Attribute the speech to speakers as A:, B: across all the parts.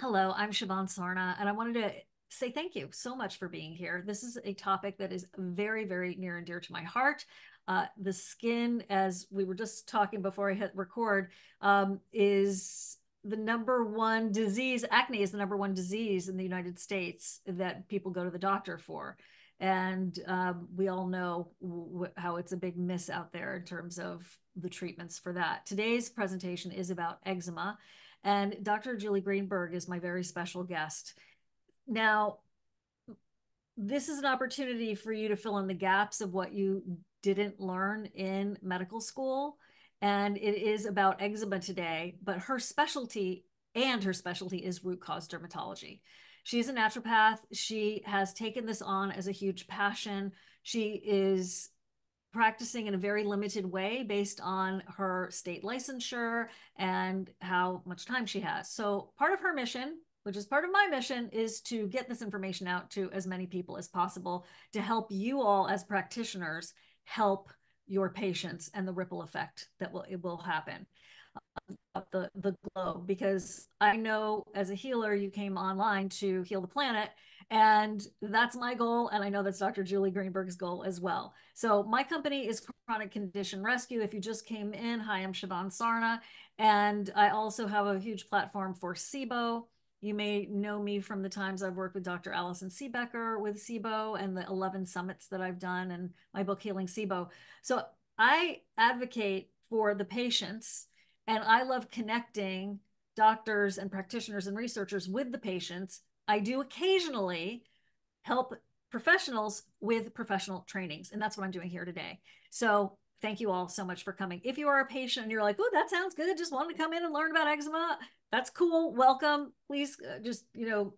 A: Hello, I'm Shivan Sarna, and I wanted to say thank you so much for being here. This is a topic that is very, very near and dear to my heart. Uh, the skin, as we were just talking before I hit record, um, is the number one disease. Acne is the number one disease in the United States that people go to the doctor for. And um, we all know how it's a big miss out there in terms of the treatments for that. Today's presentation is about eczema and Dr. Julie Greenberg is my very special guest. Now, this is an opportunity for you to fill in the gaps of what you didn't learn in medical school. And it is about eczema today, but her specialty and her specialty is root cause dermatology. She's a naturopath. She has taken this on as a huge passion. She is practicing in a very limited way based on her state licensure and how much time she has. So part of her mission, which is part of my mission, is to get this information out to as many people as possible to help you all as practitioners help your patients and the ripple effect that will it will happen up the the globe because I know as a healer you came online to heal the planet and that's my goal. And I know that's Dr. Julie Greenberg's goal as well. So my company is Chronic Condition Rescue. If you just came in, hi, I'm Shivan Sarna. And I also have a huge platform for SIBO. You may know me from the times I've worked with Dr. Allison Siebecker with SIBO and the 11 summits that I've done and my book, Healing SIBO. So I advocate for the patients and I love connecting doctors and practitioners and researchers with the patients I do occasionally help professionals with professional trainings, and that's what I'm doing here today. So thank you all so much for coming. If you are a patient and you're like, oh, that sounds good, just wanted to come in and learn about eczema, that's cool. Welcome. Please uh, just, you know,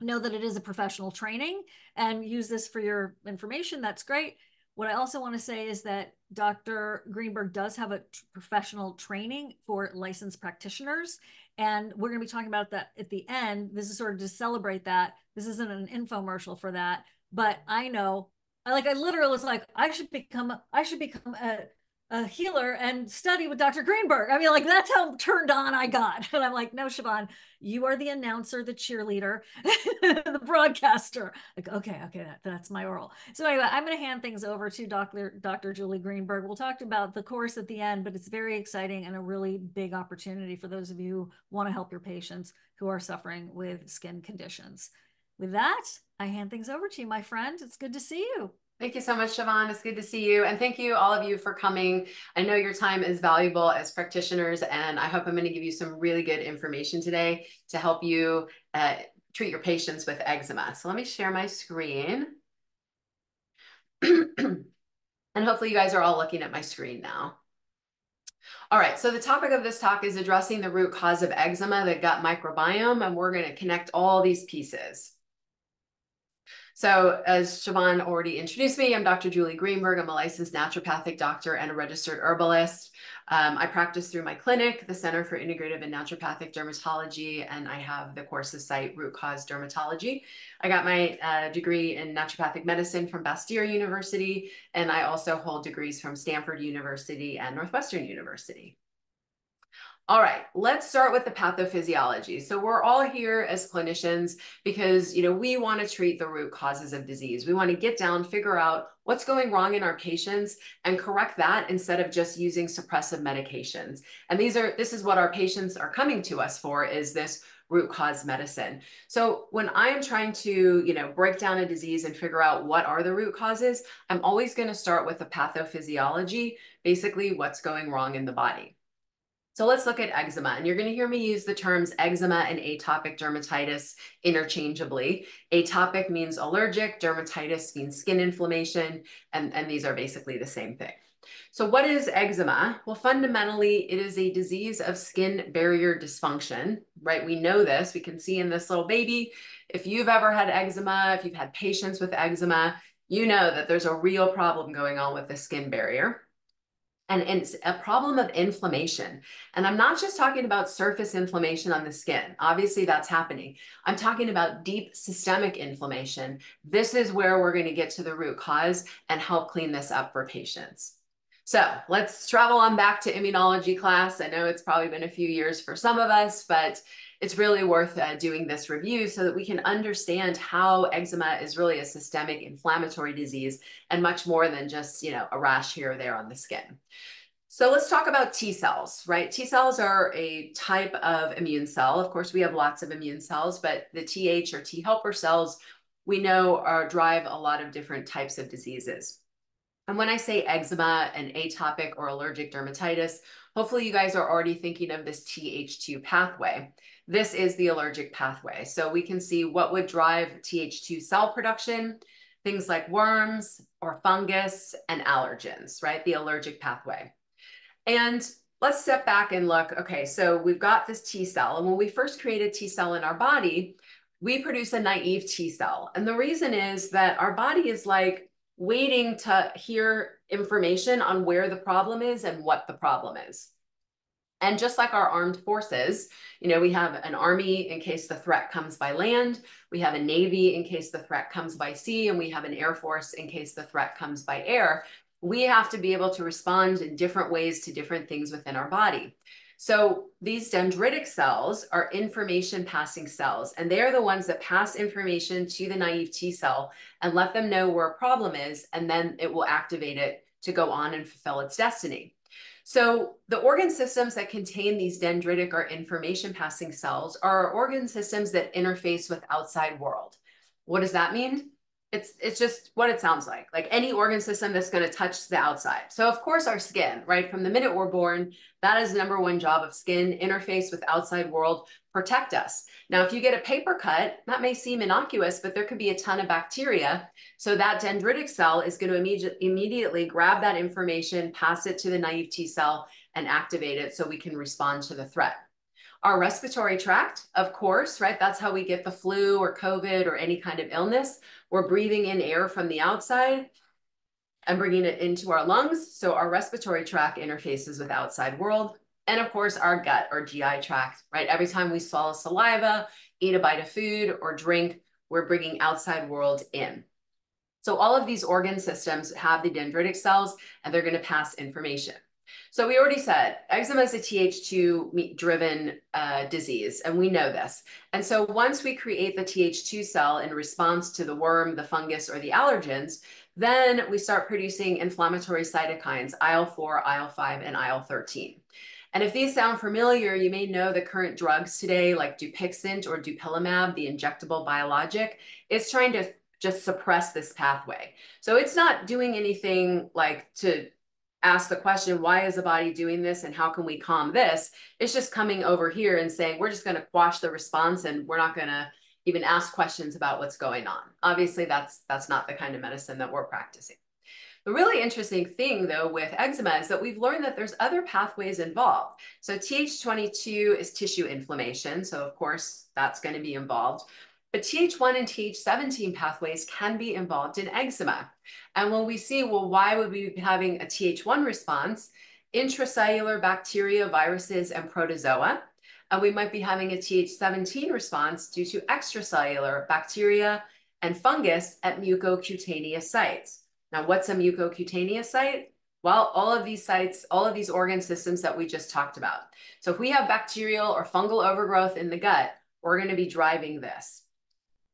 A: know that it is a professional training and use this for your information. That's great. What I also want to say is that Dr. Greenberg does have a professional training for licensed practitioners. And we're going to be talking about that at the end. This is sort of to celebrate that. This isn't an infomercial for that. But I know, I like, I literally was like, I should become, I should become a, a healer and study with Dr. Greenberg. I mean, like that's how turned on I got. And I'm like, no, Shivan, you are the announcer, the cheerleader, the broadcaster. Like, okay, okay, that, that's my role. So anyway, I'm going to hand things over to Dr. Dr. Julie Greenberg. We'll talk about the course at the end, but it's very exciting and a really big opportunity for those of you who want to help your patients who are suffering with skin conditions. With that, I hand things over to you, my friend. It's good to see you.
B: Thank you so much, Shivan. It's good to see you. And thank you, all of you, for coming. I know your time is valuable as practitioners, and I hope I'm going to give you some really good information today to help you uh, treat your patients with eczema. So let me share my screen. and hopefully you guys are all looking at my screen now. All right, so the topic of this talk is addressing the root cause of eczema, the gut microbiome, and we're going to connect all these pieces. So as Shivan already introduced me, I'm Dr. Julie Greenberg. I'm a licensed naturopathic doctor and a registered herbalist. Um, I practice through my clinic, the Center for Integrative and Naturopathic Dermatology, and I have the courses site Root Cause Dermatology. I got my uh, degree in naturopathic medicine from Bastyr University, and I also hold degrees from Stanford University and Northwestern University. All right, let's start with the pathophysiology. So we're all here as clinicians because, you know, we want to treat the root causes of disease. We want to get down, figure out what's going wrong in our patients and correct that instead of just using suppressive medications. And these are this is what our patients are coming to us for is this root cause medicine. So when I am trying to, you know, break down a disease and figure out what are the root causes, I'm always going to start with the pathophysiology, basically what's going wrong in the body. So let's look at eczema. And you're going to hear me use the terms eczema and atopic dermatitis interchangeably. Atopic means allergic, dermatitis means skin inflammation, and, and these are basically the same thing. So what is eczema? Well, fundamentally, it is a disease of skin barrier dysfunction, right? We know this. We can see in this little baby. If you've ever had eczema, if you've had patients with eczema, you know that there's a real problem going on with the skin barrier and it's a problem of inflammation. And I'm not just talking about surface inflammation on the skin. Obviously, that's happening. I'm talking about deep systemic inflammation. This is where we're going to get to the root cause and help clean this up for patients. So let's travel on back to immunology class. I know it's probably been a few years for some of us, but it's really worth uh, doing this review so that we can understand how eczema is really a systemic inflammatory disease and much more than just, you know, a rash here or there on the skin. So let's talk about T cells, right? T cells are a type of immune cell. Of course, we have lots of immune cells, but the TH or T helper cells we know are, drive a lot of different types of diseases. And when I say eczema and atopic or allergic dermatitis, hopefully you guys are already thinking of this Th2 pathway. This is the allergic pathway. So we can see what would drive Th2 cell production, things like worms or fungus and allergens, right? The allergic pathway. And let's step back and look. Okay, so we've got this T cell. And when we first created T cell in our body, we produce a naive T cell. And the reason is that our body is like waiting to hear information on where the problem is and what the problem is. And just like our armed forces, you know, we have an army in case the threat comes by land, we have a navy in case the threat comes by sea, and we have an air force in case the threat comes by air. We have to be able to respond in different ways to different things within our body. So these dendritic cells are information passing cells, and they're the ones that pass information to the naive T cell and let them know where a problem is, and then it will activate it to go on and fulfill its destiny. So the organ systems that contain these dendritic or information passing cells are organ systems that interface with outside world. What does that mean? It's, it's just what it sounds like, like any organ system that's going to touch the outside. So of course our skin, right? From the minute we're born, that is number one job of skin, interface with outside world, protect us. Now, if you get a paper cut, that may seem innocuous, but there could be a ton of bacteria. So that dendritic cell is going to immediate, immediately grab that information, pass it to the naive T cell and activate it so we can respond to the threat. Our respiratory tract, of course, right? That's how we get the flu or COVID or any kind of illness. We're breathing in air from the outside and bringing it into our lungs. So our respiratory tract interfaces with outside world. And of course, our gut or GI tract, right? Every time we swallow saliva, eat a bite of food or drink, we're bringing outside world in. So all of these organ systems have the dendritic cells and they're going to pass information. So we already said eczema is a Th2 driven uh, disease, and we know this. And so once we create the Th2 cell in response to the worm, the fungus, or the allergens, then we start producing inflammatory cytokines, IL-4, IL-5, and IL-13. And if these sound familiar, you may know the current drugs today, like Dupixent or Dupilumab, the injectable biologic, is trying to just suppress this pathway. So it's not doing anything like to ask the question, why is the body doing this and how can we calm this? It's just coming over here and saying, we're just going to quash the response and we're not going to even ask questions about what's going on. Obviously, that's, that's not the kind of medicine that we're practicing. The really interesting thing though with eczema is that we've learned that there's other pathways involved. So Th22 is tissue inflammation. So of course that's going to be involved. But Th1 and Th17 pathways can be involved in eczema. And when we see, well, why would we be having a Th1 response? Intracellular bacteria, viruses, and protozoa. And we might be having a Th17 response due to extracellular bacteria and fungus at mucocutaneous sites. Now, what's a mucocutaneous site? Well, all of these sites, all of these organ systems that we just talked about. So if we have bacterial or fungal overgrowth in the gut, we're going to be driving this.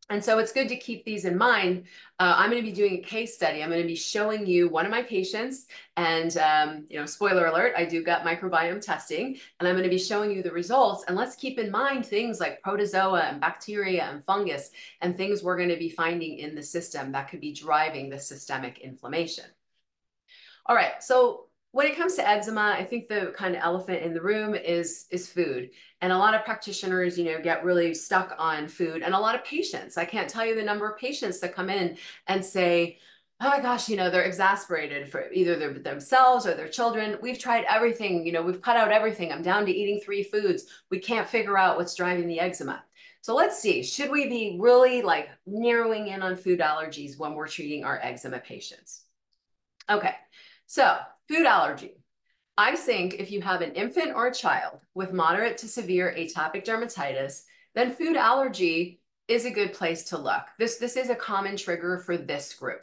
B: And so it's good to keep these in mind. Uh, I'm going to be doing a case study. I'm going to be showing you one of my patients and, um, you know, spoiler alert, I do gut microbiome testing and I'm going to be showing you the results. And let's keep in mind things like protozoa and bacteria and fungus and things we're going to be finding in the system that could be driving the systemic inflammation. All right, so when it comes to eczema, I think the kind of elephant in the room is is food. And a lot of practitioners, you know, get really stuck on food and a lot of patients. I can't tell you the number of patients that come in and say, oh my gosh, you know, they're exasperated for either their, themselves or their children. We've tried everything, you know, we've cut out everything. I'm down to eating three foods. We can't figure out what's driving the eczema. So let's see, should we be really like narrowing in on food allergies when we're treating our eczema patients? Okay, so food allergy. I think if you have an infant or a child with moderate to severe atopic dermatitis, then food allergy is a good place to look. This, this is a common trigger for this group.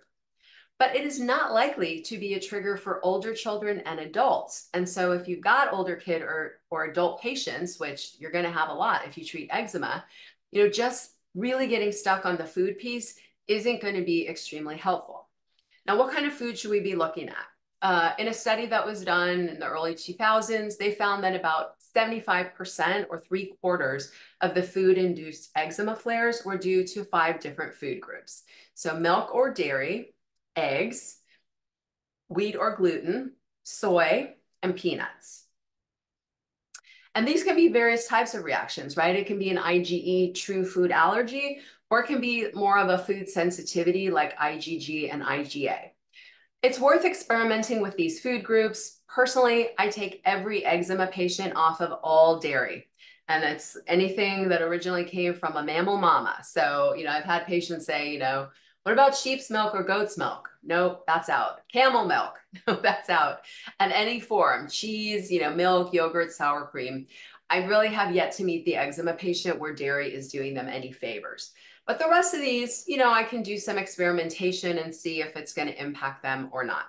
B: but it is not likely to be a trigger for older children and adults. And so if you've got older kid or, or adult patients, which you're going to have a lot if you treat eczema, you know, just really getting stuck on the food piece isn't going to be extremely helpful. Now, what kind of food should we be looking at? Uh, in a study that was done in the early 2000s, they found that about 75% or three quarters of the food induced eczema flares were due to five different food groups. So milk or dairy, eggs, wheat or gluten, soy, and peanuts. And these can be various types of reactions, right? It can be an IgE true food allergy, or it can be more of a food sensitivity like IgG and IgA. It's worth experimenting with these food groups. Personally, I take every eczema patient off of all dairy. And it's anything that originally came from a mammal mama. So, you know, I've had patients say, you know, what about sheep's milk or goat's milk? Nope, that's out. Camel milk, no, that's out. And any form, cheese, you know, milk, yogurt, sour cream. I really have yet to meet the eczema patient where dairy is doing them any favors. But the rest of these, you know, I can do some experimentation and see if it's going to impact them or not.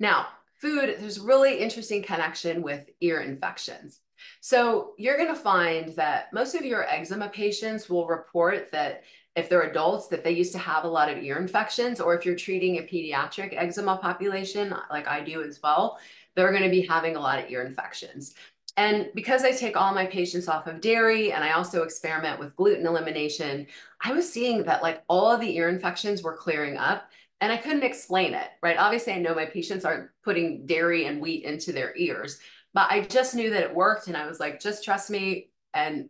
B: Now, food, there's really interesting connection with ear infections. So you're going to find that most of your eczema patients will report that if they're adults, that they used to have a lot of ear infections, or if you're treating a pediatric eczema population, like I do as well, they're going to be having a lot of ear infections. And because I take all my patients off of dairy and I also experiment with gluten elimination, I was seeing that like all of the ear infections were clearing up and I couldn't explain it, right? Obviously, I know my patients aren't putting dairy and wheat into their ears, but I just knew that it worked. And I was like, just trust me. And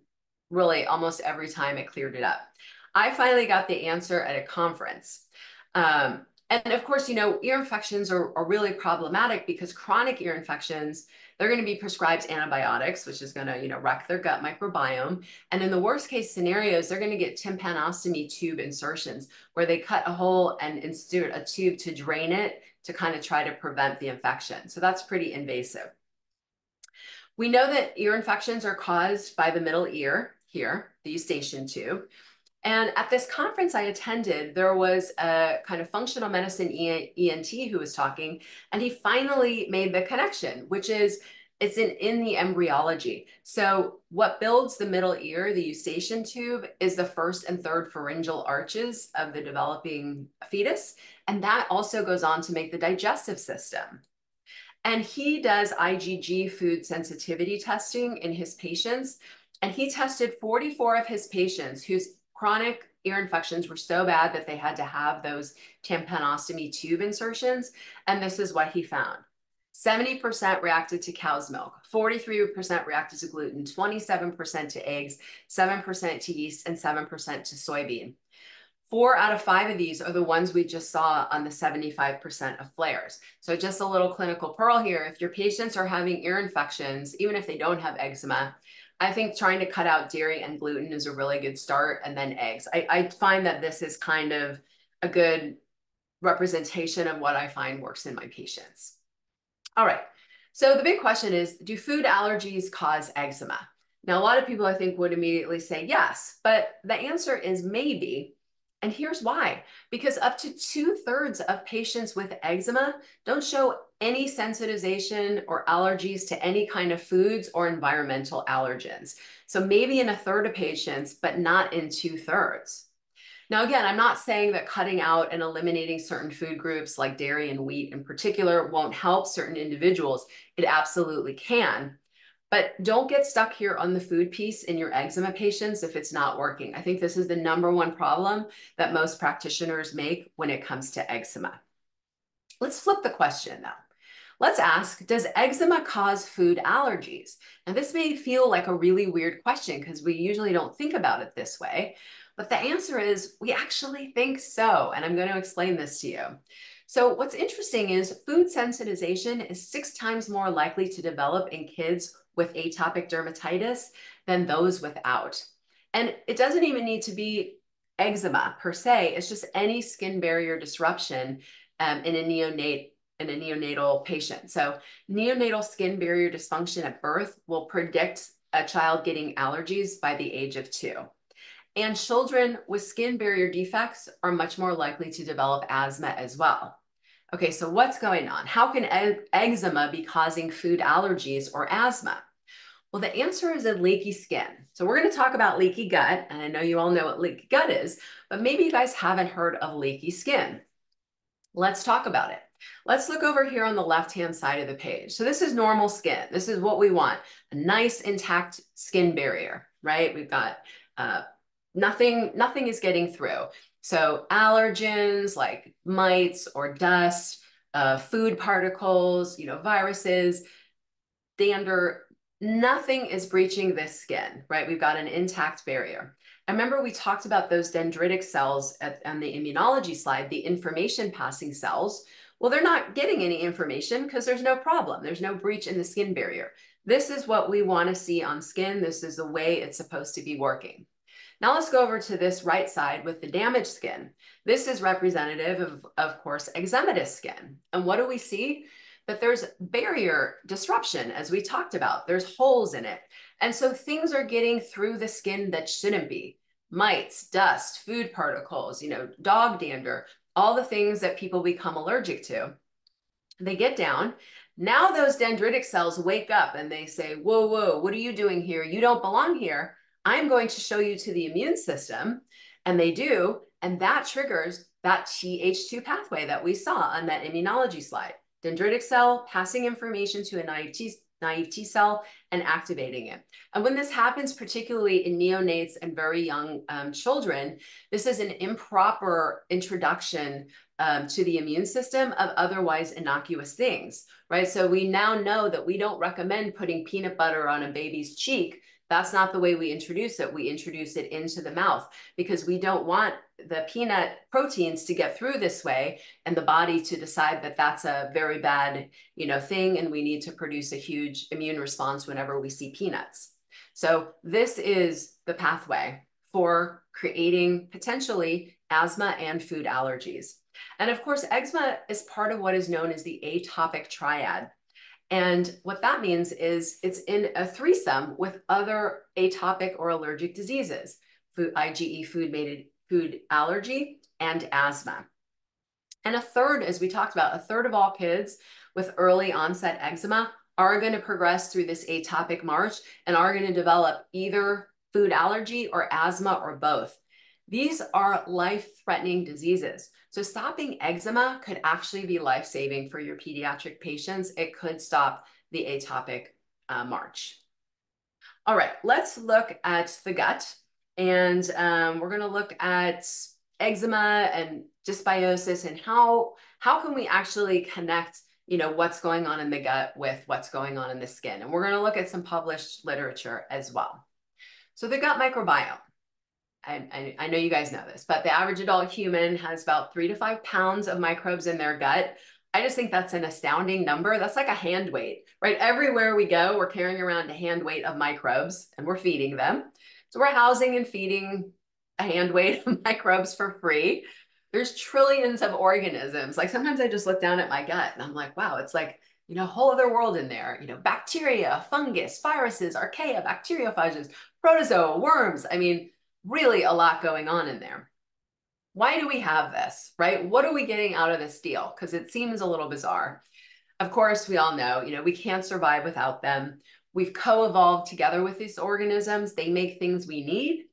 B: really, almost every time it cleared it up. I finally got the answer at a conference. Um, and of course, you know, ear infections are, are really problematic because chronic ear infections, they're going to be prescribed antibiotics, which is going to, you know, wreck their gut microbiome. And in the worst case scenarios, they're going to get tympanostomy tube insertions where they cut a hole and insert a tube to drain it to kind of try to prevent the infection. So that's pretty invasive. We know that ear infections are caused by the middle ear here, the eustachian tube. And at this conference I attended, there was a kind of functional medicine ENT who was talking, and he finally made the connection, which is it's in, in the embryology. So what builds the middle ear, the eustachian tube, is the first and third pharyngeal arches of the developing fetus. And that also goes on to make the digestive system. And he does IgG food sensitivity testing in his patients. And he tested 44 of his patients whose chronic ear infections were so bad that they had to have those tympanostomy tube insertions. And this is what he found. 70% reacted to cow's milk, 43% reacted to gluten, 27% to eggs, 7% to yeast, and 7% to soybean. Four out of five of these are the ones we just saw on the 75% of flares. So just a little clinical pearl here. If your patients are having ear infections, even if they don't have eczema, I think trying to cut out dairy and gluten is a really good start, and then eggs. I, I find that this is kind of a good representation of what I find works in my patients. All right. So the big question is, do food allergies cause eczema? Now, a lot of people I think would immediately say yes, but the answer is maybe. And here's why because up to two thirds of patients with eczema don't show any sensitization or allergies to any kind of foods or environmental allergens. So maybe in a third of patients, but not in two thirds. Now, again, I'm not saying that cutting out and eliminating certain food groups like dairy and wheat in particular won't help certain individuals. It absolutely can. But don't get stuck here on the food piece in your eczema patients if it's not working. I think this is the number one problem that most practitioners make when it comes to eczema. Let's flip the question though. Let's ask, does eczema cause food allergies? Now this may feel like a really weird question because we usually don't think about it this way, but the answer is we actually think so. And I'm going to explain this to you. So what's interesting is food sensitization is six times more likely to develop in kids with atopic dermatitis than those without. And it doesn't even need to be eczema per se, it's just any skin barrier disruption um, in a neonate in a neonatal patient. So neonatal skin barrier dysfunction at birth will predict a child getting allergies by the age of two. And children with skin barrier defects are much more likely to develop asthma as well. Okay, so what's going on? How can e eczema be causing food allergies or asthma? Well, the answer is a leaky skin. So we're going to talk about leaky gut, and I know you all know what leaky gut is, but maybe you guys haven't heard of leaky skin. Let's talk about it. Let's look over here on the left-hand side of the page. So this is normal skin. This is what we want, a nice intact skin barrier, right? We've got uh, nothing, nothing is getting through. So allergens like mites or dust, uh, food particles, you know, viruses, dander, nothing is breaching this skin, right? We've got an intact barrier. I remember we talked about those dendritic cells at, on the immunology slide, the information passing cells. Well, they're not getting any information because there's no problem. There's no breach in the skin barrier. This is what we want to see on skin. This is the way it's supposed to be working. Now let's go over to this right side with the damaged skin. This is representative of, of course, eczematous skin. And what do we see? That there's barrier disruption, as we talked about. There's holes in it. And so things are getting through the skin that shouldn't be. Mites, dust, food particles, you know, dog dander, all the things that people become allergic to. They get down. Now those dendritic cells wake up and they say, whoa, whoa, what are you doing here? You don't belong here. I'm going to show you to the immune system. And they do. And that triggers that Th2 pathway that we saw on that immunology slide. Dendritic cell passing information to a naive T, naive T cell and activating it. And when this happens, particularly in neonates and very young um, children, this is an improper introduction um, to the immune system of otherwise innocuous things, right? So we now know that we don't recommend putting peanut butter on a baby's cheek that's not the way we introduce it. We introduce it into the mouth because we don't want the peanut proteins to get through this way and the body to decide that that's a very bad, you know, thing and we need to produce a huge immune response whenever we see peanuts. So this is the pathway for creating potentially asthma and food allergies. And of course, eczema is part of what is known as the atopic triad. And what that means is it's in a threesome with other atopic or allergic diseases, food, IgE food made food allergy and asthma. And a third, as we talked about, a third of all kids with early onset eczema are going to progress through this atopic march and are going to develop either food allergy or asthma or both. These are life-threatening diseases. So stopping eczema could actually be life-saving for your pediatric patients. It could stop the atopic uh, march. All right, let's look at the gut. And um, we're gonna look at eczema and dysbiosis and how, how can we actually connect you know, what's going on in the gut with what's going on in the skin. And we're gonna look at some published literature as well. So the gut microbiome. I, I, know you guys know this, but the average adult human has about three to five pounds of microbes in their gut. I just think that's an astounding number. That's like a hand weight, right? Everywhere we go, we're carrying around a hand weight of microbes and we're feeding them. So we're housing and feeding a hand weight of microbes for free. There's trillions of organisms. Like sometimes I just look down at my gut and I'm like, wow, it's like, you know, a whole other world in there. You know, bacteria, fungus, viruses, archaea, bacteriophages, protozoa, worms. I mean, really a lot going on in there. Why do we have this, right? What are we getting out of this deal? Because it seems a little bizarre. Of course, we all know, you know, we can't survive without them. We've co-evolved together with these organisms. They make things we need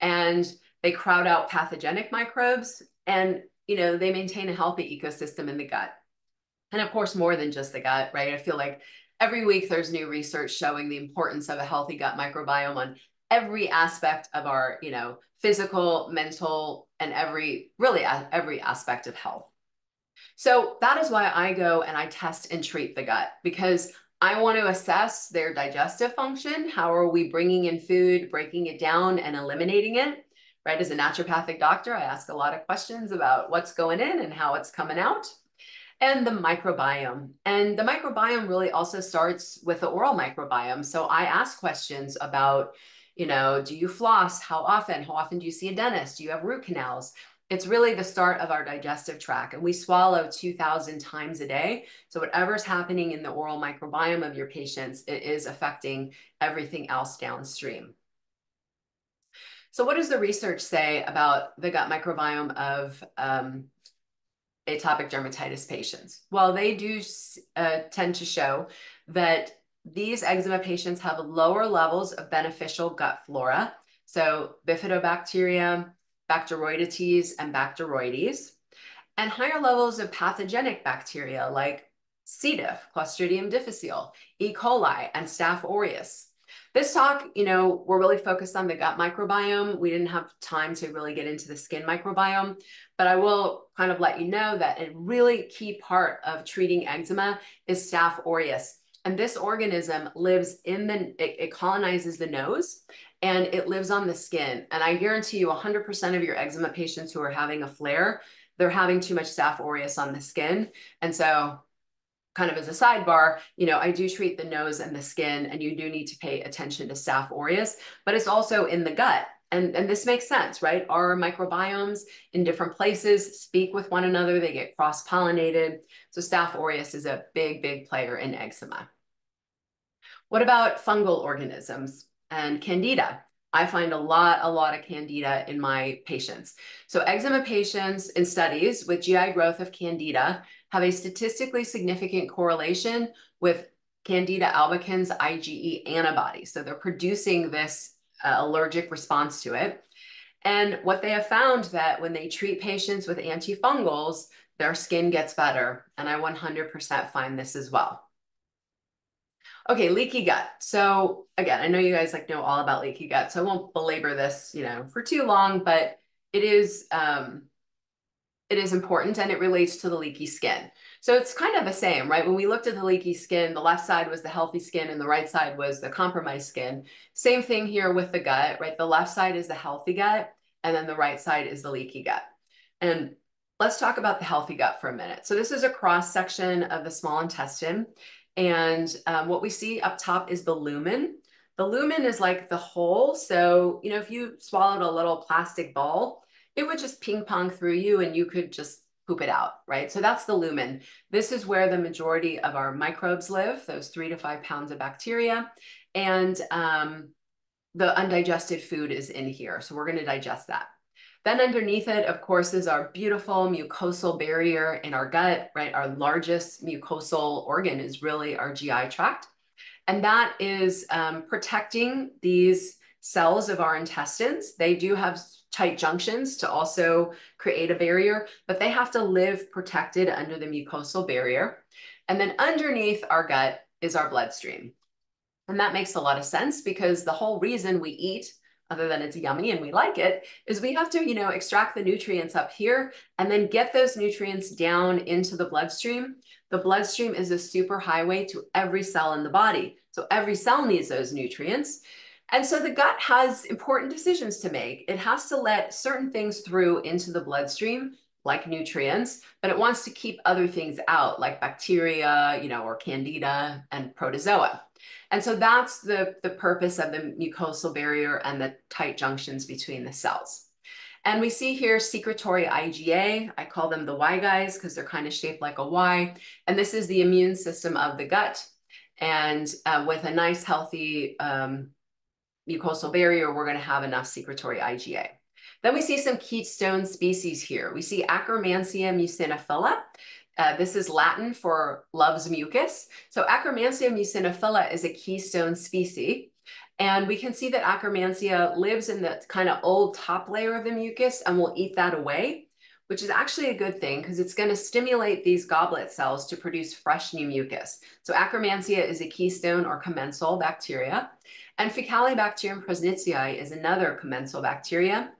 B: and they crowd out pathogenic microbes and, you know, they maintain a healthy ecosystem in the gut. And of course, more than just the gut, right? I feel like every week there's new research showing the importance of a healthy gut microbiome on every aspect of our, you know, physical, mental, and every, really uh, every aspect of health. So that is why I go and I test and treat the gut because I want to assess their digestive function. How are we bringing in food, breaking it down and eliminating it? Right. As a naturopathic doctor, I ask a lot of questions about what's going in and how it's coming out and the microbiome. And the microbiome really also starts with the oral microbiome. So I ask questions about, you know, do you floss? How often? How often do you see a dentist? Do you have root canals? It's really the start of our digestive tract and we swallow 2000 times a day. So whatever's happening in the oral microbiome of your patients, it is affecting everything else downstream. So what does the research say about the gut microbiome of um, atopic dermatitis patients? Well, they do uh, tend to show that these eczema patients have lower levels of beneficial gut flora. So bifidobacterium, Bacteroidetes, and Bacteroides, and higher levels of pathogenic bacteria like C. diff, Clostridium difficile, E. coli, and Staph aureus. This talk, you know, we're really focused on the gut microbiome. We didn't have time to really get into the skin microbiome, but I will kind of let you know that a really key part of treating eczema is Staph aureus. And this organism lives in the, it, it colonizes the nose and it lives on the skin. And I guarantee you 100% of your eczema patients who are having a flare, they're having too much Staph aureus on the skin. And so kind of as a sidebar, you know, I do treat the nose and the skin, and you do need to pay attention to Staph aureus, but it's also in the gut. And, and this makes sense, right? Our microbiomes in different places speak with one another, they get cross pollinated. So, Staph aureus is a big, big player in eczema. What about fungal organisms and candida? I find a lot, a lot of candida in my patients. So eczema patients in studies with GI growth of candida have a statistically significant correlation with Candida albicans IgE antibodies. So they're producing this allergic response to it. And what they have found that when they treat patients with antifungals, their skin gets better. And I 100% find this as well. Okay, leaky gut. So again, I know you guys like know all about leaky gut, so I won't belabor this, you know, for too long, but it is um, it is important and it relates to the leaky skin. So it's kind of the same, right? When we looked at the leaky skin, the left side was the healthy skin and the right side was the compromised skin. Same thing here with the gut, right? The left side is the healthy gut and then the right side is the leaky gut. And let's talk about the healthy gut for a minute. So this is a cross section of the small intestine. And um, what we see up top is the lumen. The lumen is like the hole. So, you know, if you swallowed a little plastic ball, it would just ping pong through you and you could just poop it out, right? So that's the lumen. This is where the majority of our microbes live, those three to five pounds of bacteria. And um, the undigested food is in here. So we're going to digest that. Then underneath it, of course, is our beautiful mucosal barrier in our gut, right? Our largest mucosal organ is really our GI tract. And that is um, protecting these cells of our intestines. They do have tight junctions to also create a barrier, but they have to live protected under the mucosal barrier. And then underneath our gut is our bloodstream. And that makes a lot of sense because the whole reason we eat, other than it's yummy and we like it, is we have to, you know, extract the nutrients up here and then get those nutrients down into the bloodstream. The bloodstream is a super highway to every cell in the body. So every cell needs those nutrients. And so the gut has important decisions to make. It has to let certain things through into the bloodstream, like nutrients, but it wants to keep other things out, like bacteria, you know, or candida and protozoa. And so that's the, the purpose of the mucosal barrier and the tight junctions between the cells. And we see here secretory IgA. I call them the Y guys because they're kind of shaped like a Y. And this is the immune system of the gut. And uh, with a nice, healthy um, mucosal barrier, we're going to have enough secretory IgA. Then we see some keystone species here. We see Akkermansia muciniphila. Uh, this is Latin for loves mucus. So Akkermansia muciniphila is a keystone species. And we can see that Akkermansia lives in the kind of old top layer of the mucus and will eat that away, which is actually a good thing because it's going to stimulate these goblet cells to produce fresh new mucus. So Akkermansia is a keystone or commensal bacteria. And Faecalibacterium prausnitzii is another commensal bacteria.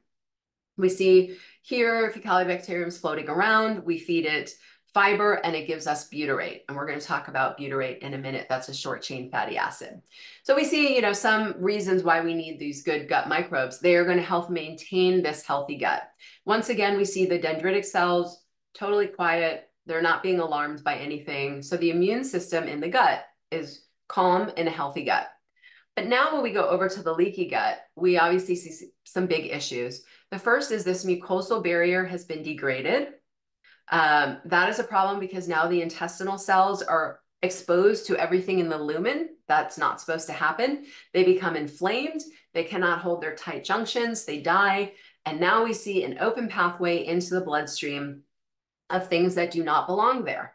B: We see here Faecalibacterium is floating around. We feed it fiber and it gives us butyrate. And we're going to talk about butyrate in a minute. That's a short chain fatty acid. So we see, you know, some reasons why we need these good gut microbes. They are going to help maintain this healthy gut. Once again, we see the dendritic cells totally quiet. They're not being alarmed by anything. So the immune system in the gut is calm in a healthy gut. But now when we go over to the leaky gut, we obviously see some big issues. The first is this mucosal barrier has been degraded. Um, that is a problem because now the intestinal cells are exposed to everything in the lumen. That's not supposed to happen. They become inflamed. They cannot hold their tight junctions. They die. And now we see an open pathway into the bloodstream of things that do not belong there.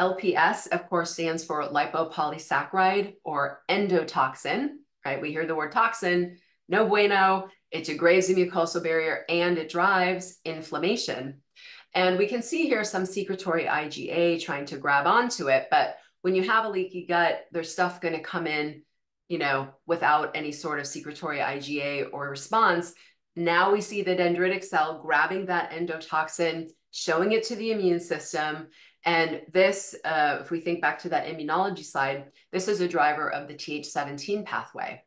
B: LPS, of course, stands for lipopolysaccharide or endotoxin, right? We hear the word toxin, no bueno. It degrades the mucosal barrier and it drives inflammation. And we can see here some secretory IgA trying to grab onto it. But when you have a leaky gut, there's stuff going to come in, you know, without any sort of secretory IgA or response. Now we see the dendritic cell grabbing that endotoxin, showing it to the immune system. And this, uh, if we think back to that immunology slide, this is a driver of the Th17 pathway.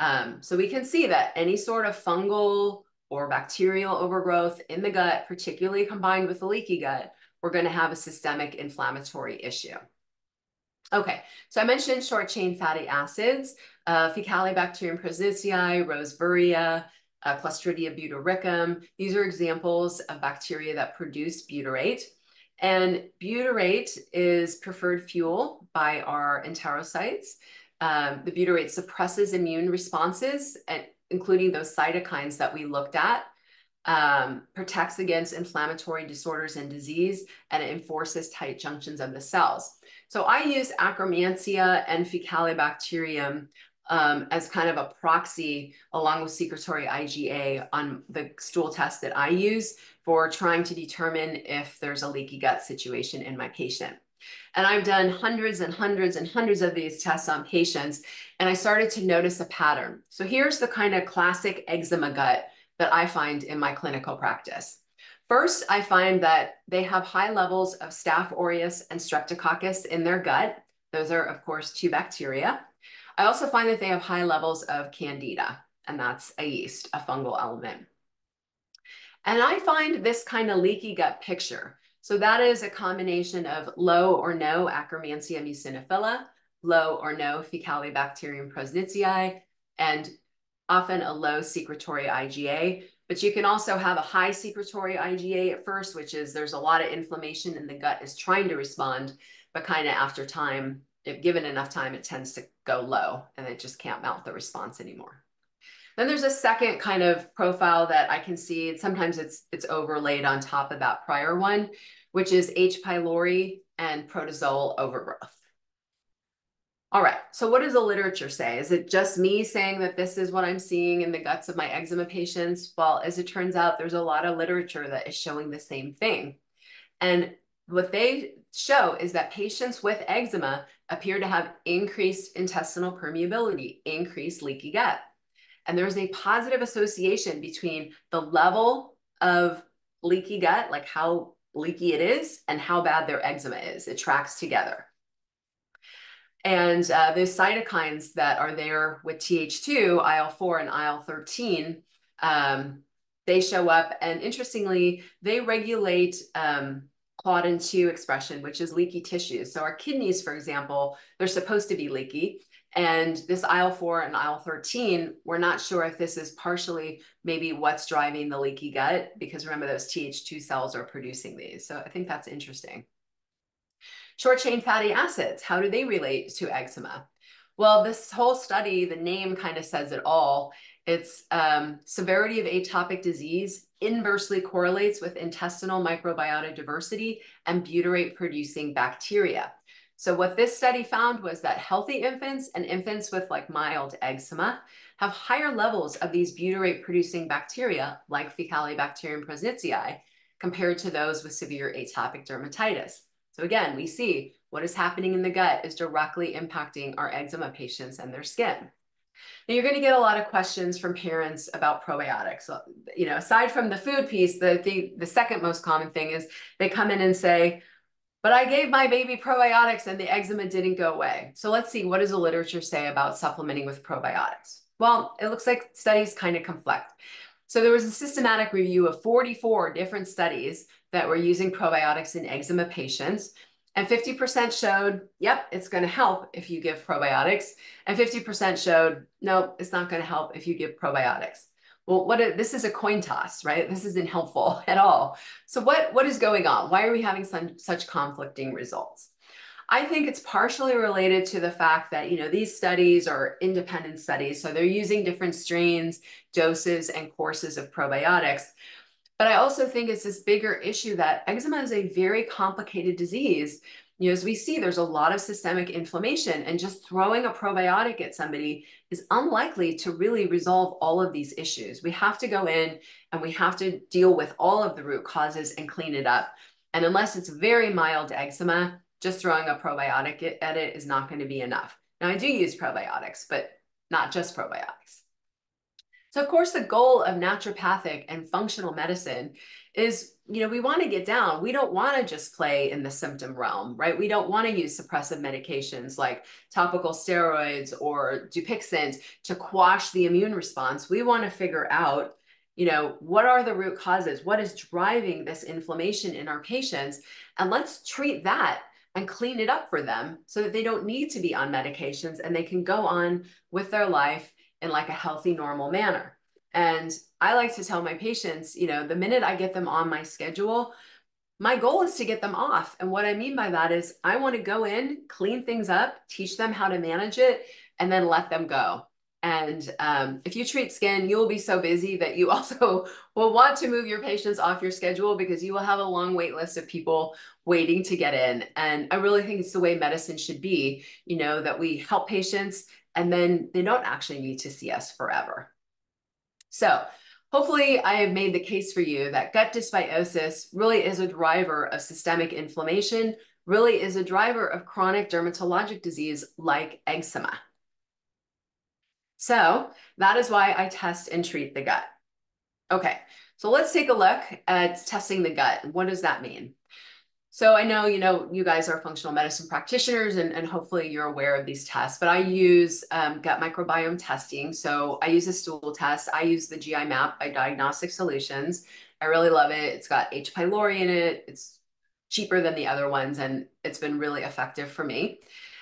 B: Um, so we can see that any sort of fungal or bacterial overgrowth in the gut, particularly combined with a leaky gut, we're going to have a systemic inflammatory issue. Okay, so I mentioned short chain fatty acids, uh, Faecalibacterium prausnitzii, Roseburia, uh, Clostridia butyricum. These are examples of bacteria that produce butyrate. And butyrate is preferred fuel by our enterocytes. Um, the butyrate suppresses immune responses, and, including those cytokines that we looked at, um, protects against inflammatory disorders and disease, and it enforces tight junctions of the cells. So I use Akkermansia and Faecalibacterium um, as kind of a proxy along with secretory IgA on the stool test that I use for trying to determine if there's a leaky gut situation in my patient. And I've done hundreds and hundreds and hundreds of these tests on patients, and I started to notice a pattern. So here's the kind of classic eczema gut that I find in my clinical practice. First, I find that they have high levels of Staph aureus and Streptococcus in their gut. Those are, of course, two bacteria. I also find that they have high levels of candida, and that's a yeast, a fungal element. And I find this kind of leaky gut picture. So that is a combination of low or no Akkermansia muciniphila, low or no Faecalibacterium prausnitzii, and often a low secretory IgA. But you can also have a high secretory IgA at first, which is there's a lot of inflammation and the gut is trying to respond, but kind of after time, if given enough time, it tends to go low and it just can't mount the response anymore. Then there's a second kind of profile that I can see. Sometimes it's it's overlaid on top of that prior one, which is H. pylori and protozoal overgrowth. All right, so what does the literature say? Is it just me saying that this is what I'm seeing in the guts of my eczema patients? Well, as it turns out, there's a lot of literature that is showing the same thing. And what they show is that patients with eczema appear to have increased intestinal permeability, increased leaky gut. And there's a positive association between the level of leaky gut, like how leaky it is, and how bad their eczema is. It tracks together. And uh, the cytokines that are there with Th2, IL-4 and IL-13, um, they show up. And interestingly, they regulate um, Claudin 2 expression, which is leaky tissues. So our kidneys, for example, they're supposed to be leaky. And this IL-4 and IL-13, we're not sure if this is partially maybe what's driving the leaky gut, because remember those Th2 cells are producing these. So I think that's interesting. Short chain fatty acids, how do they relate to eczema? Well, this whole study, the name kind of says it all. It's um, severity of atopic disease inversely correlates with intestinal microbiota diversity and butyrate producing bacteria. So what this study found was that healthy infants and infants with like mild eczema have higher levels of these butyrate producing bacteria like Faecalibacterium prausnitzii compared to those with severe atopic dermatitis. So again, we see what is happening in the gut is directly impacting our eczema patients and their skin. Now you're going to get a lot of questions from parents about probiotics. You know, aside from the food piece, the, the, the second most common thing is they come in and say, but I gave my baby probiotics and the eczema didn't go away. So let's see, what does the literature say about supplementing with probiotics? Well, it looks like studies kind of conflict. So there was a systematic review of 44 different studies that were using probiotics in eczema patients. And 50% showed, yep, it's going to help if you give probiotics. And 50% showed, no, it's not going to help if you give probiotics well, what a, this is a coin toss, right? This isn't helpful at all. So what, what is going on? Why are we having some, such conflicting results? I think it's partially related to the fact that, you know, these studies are independent studies. So they're using different strains, doses, and courses of probiotics. But I also think it's this bigger issue that eczema is a very complicated disease. You know, as we see, there's a lot of systemic inflammation, and just throwing a probiotic at somebody is unlikely to really resolve all of these issues. We have to go in and we have to deal with all of the root causes and clean it up. And unless it's very mild eczema, just throwing a probiotic at it is not going to be enough. Now, I do use probiotics, but not just probiotics. So, of course, the goal of naturopathic and functional medicine is, you know, we want to get down. We don't want to just play in the symptom realm, right? We don't want to use suppressive medications like topical steroids or Dupixent to quash the immune response. We want to figure out you know, what are the root causes? What is driving this inflammation in our patients? And let's treat that and clean it up for them so that they don't need to be on medications and they can go on with their life in like a healthy, normal manner. And I like to tell my patients, you know, the minute I get them on my schedule, my goal is to get them off. And what I mean by that is I want to go in, clean things up, teach them how to manage it, and then let them go. And um, if you treat skin, you will be so busy that you also will want to move your patients off your schedule because you will have a long wait list of people waiting to get in. And I really think it's the way medicine should be, you know, that we help patients and then they don't actually need to see us forever. So hopefully I have made the case for you that gut dysbiosis really is a driver of systemic inflammation, really is a driver of chronic dermatologic disease like eczema. So that is why I test and treat the gut. Okay, so let's take a look at testing the gut. What does that mean? So I know, you know, you guys are functional medicine practitioners and, and hopefully you're aware of these tests, but I use um, gut microbiome testing. So I use a stool test. I use the GI map by Diagnostic Solutions. I really love it. It's got H. pylori in it. It's cheaper than the other ones and it's been really effective for me.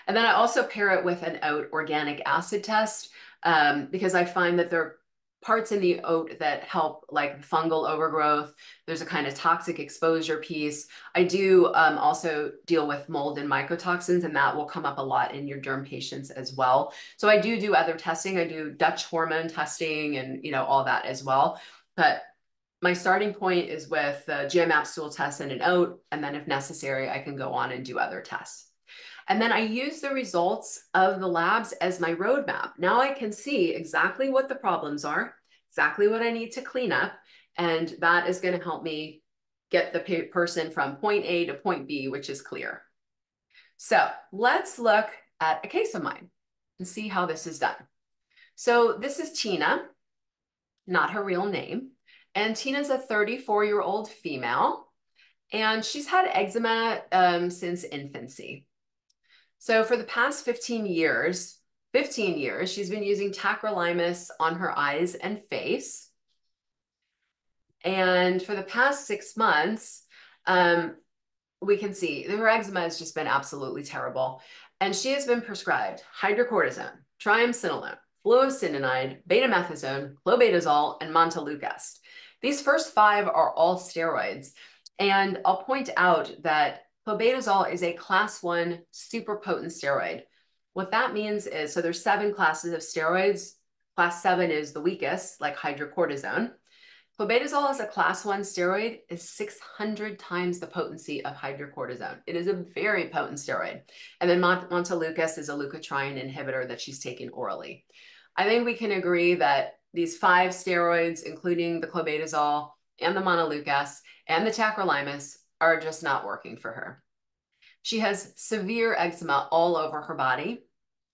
B: And then I also pair it with an OAT organic acid test um, because I find that there are parts in the OAT that help like fungal overgrowth. There's a kind of toxic exposure piece. I do um, also deal with mold and mycotoxins, and that will come up a lot in your derm patients as well. So I do do other testing. I do Dutch hormone testing and you know all that as well. But my starting point is with the GI map stool test and an OAT, and then if necessary, I can go on and do other tests. And then I use the results of the labs as my roadmap. Now I can see exactly what the problems are, exactly what I need to clean up. And that is going to help me get the person from point A to point B, which is clear. So let's look at a case of mine and see how this is done. So this is Tina, not her real name. And Tina's a 34 year old female, and she's had eczema um, since infancy. So for the past 15 years, 15 years, she's been using tacrolimus on her eyes and face. And for the past six months, um, we can see her eczema has just been absolutely terrible. And she has been prescribed hydrocortisone, triamcinolone, fluocinolone, betamethasone, clobetasol, and montelukast. These first five are all steroids. And I'll point out that Clobetasol is a class one super potent steroid. What that means is, so there's seven classes of steroids. Class seven is the weakest, like hydrocortisone. Clobetasol as a class one steroid is 600 times the potency of hydrocortisone. It is a very potent steroid. And then Mont Montelukast is a leukotriene inhibitor that she's taken orally. I think we can agree that these five steroids, including the clobetasol and the montelukast and the tacrolimus, are just not working for her. She has severe eczema all over her body.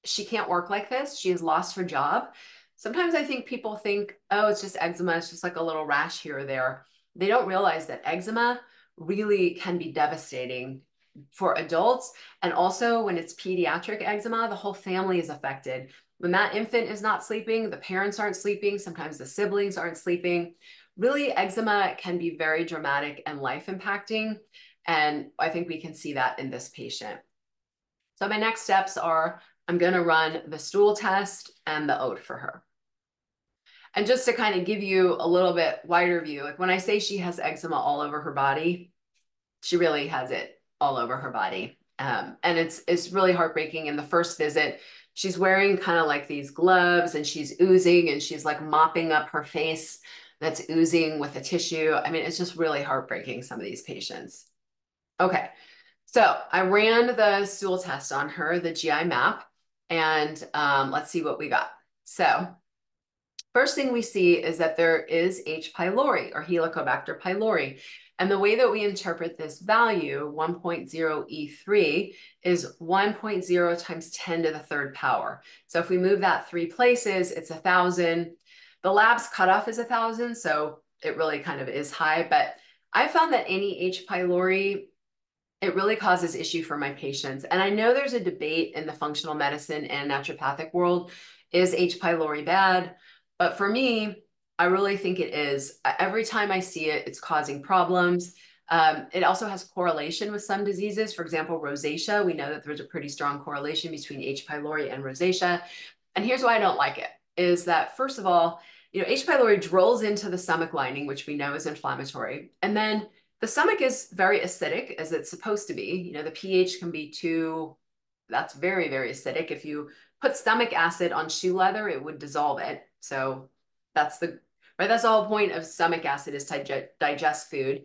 B: She can't work like this. She has lost her job. Sometimes I think people think, oh, it's just eczema. It's just like a little rash here or there. They don't realize that eczema really can be devastating for adults. And also when it's pediatric eczema, the whole family is affected. When that infant is not sleeping, the parents aren't sleeping, sometimes the siblings aren't sleeping really eczema can be very dramatic and life impacting. And I think we can see that in this patient. So my next steps are I'm going to run the stool test and the OAT for her. And just to kind of give you a little bit wider view, like when I say she has eczema all over her body, she really has it all over her body. Um, and it's it's really heartbreaking. In the first visit, she's wearing kind of like these gloves and she's oozing and she's like mopping up her face that's oozing with a tissue. I mean, it's just really heartbreaking, some of these patients. Okay, so I ran the stool test on her, the GI map, and um, let's see what we got. So first thing we see is that there is H. pylori or Helicobacter pylori. And the way that we interpret this value, 1.0E3, is 1.0 times 10 to the third power. So if we move that three places, it's a 1,000. The lab's cutoff is a 1,000, so it really kind of is high. But I found that any H. pylori, it really causes issue for my patients. And I know there's a debate in the functional medicine and naturopathic world. Is H. pylori bad? But for me, I really think it is. Every time I see it, it's causing problems. Um, it also has correlation with some diseases. For example, rosacea. We know that there's a pretty strong correlation between H. pylori and rosacea. And here's why I don't like it, is that first of all, you know, H. pylori drills into the stomach lining, which we know is inflammatory. And then the stomach is very acidic as it's supposed to be. You know, the pH can be too, that's very, very acidic. If you put stomach acid on shoe leather, it would dissolve it. So that's the right? That's the whole point of stomach acid is to digest food.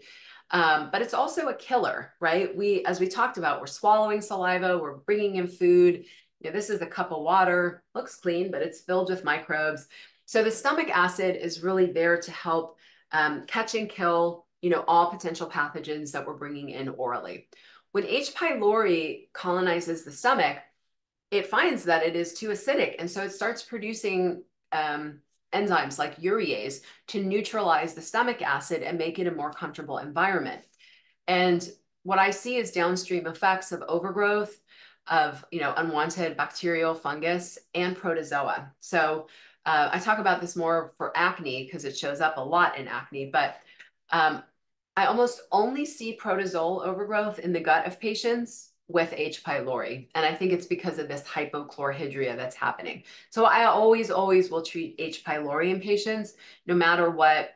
B: Um, but it's also a killer, right? We, as we talked about, we're swallowing saliva, we're bringing in food. Know, this is a cup of water, looks clean, but it's filled with microbes. So the stomach acid is really there to help um, catch and kill, you know, all potential pathogens that we're bringing in orally. When H. pylori colonizes the stomach, it finds that it is too acidic. And so it starts producing um, enzymes like urease to neutralize the stomach acid and make it a more comfortable environment. And what I see is downstream effects of overgrowth, of you know unwanted bacterial fungus and protozoa. So uh, I talk about this more for acne because it shows up a lot in acne, but um, I almost only see protozoal overgrowth in the gut of patients with H. pylori. And I think it's because of this hypochlorhydria that's happening. So I always, always will treat H. pylori in patients, no matter what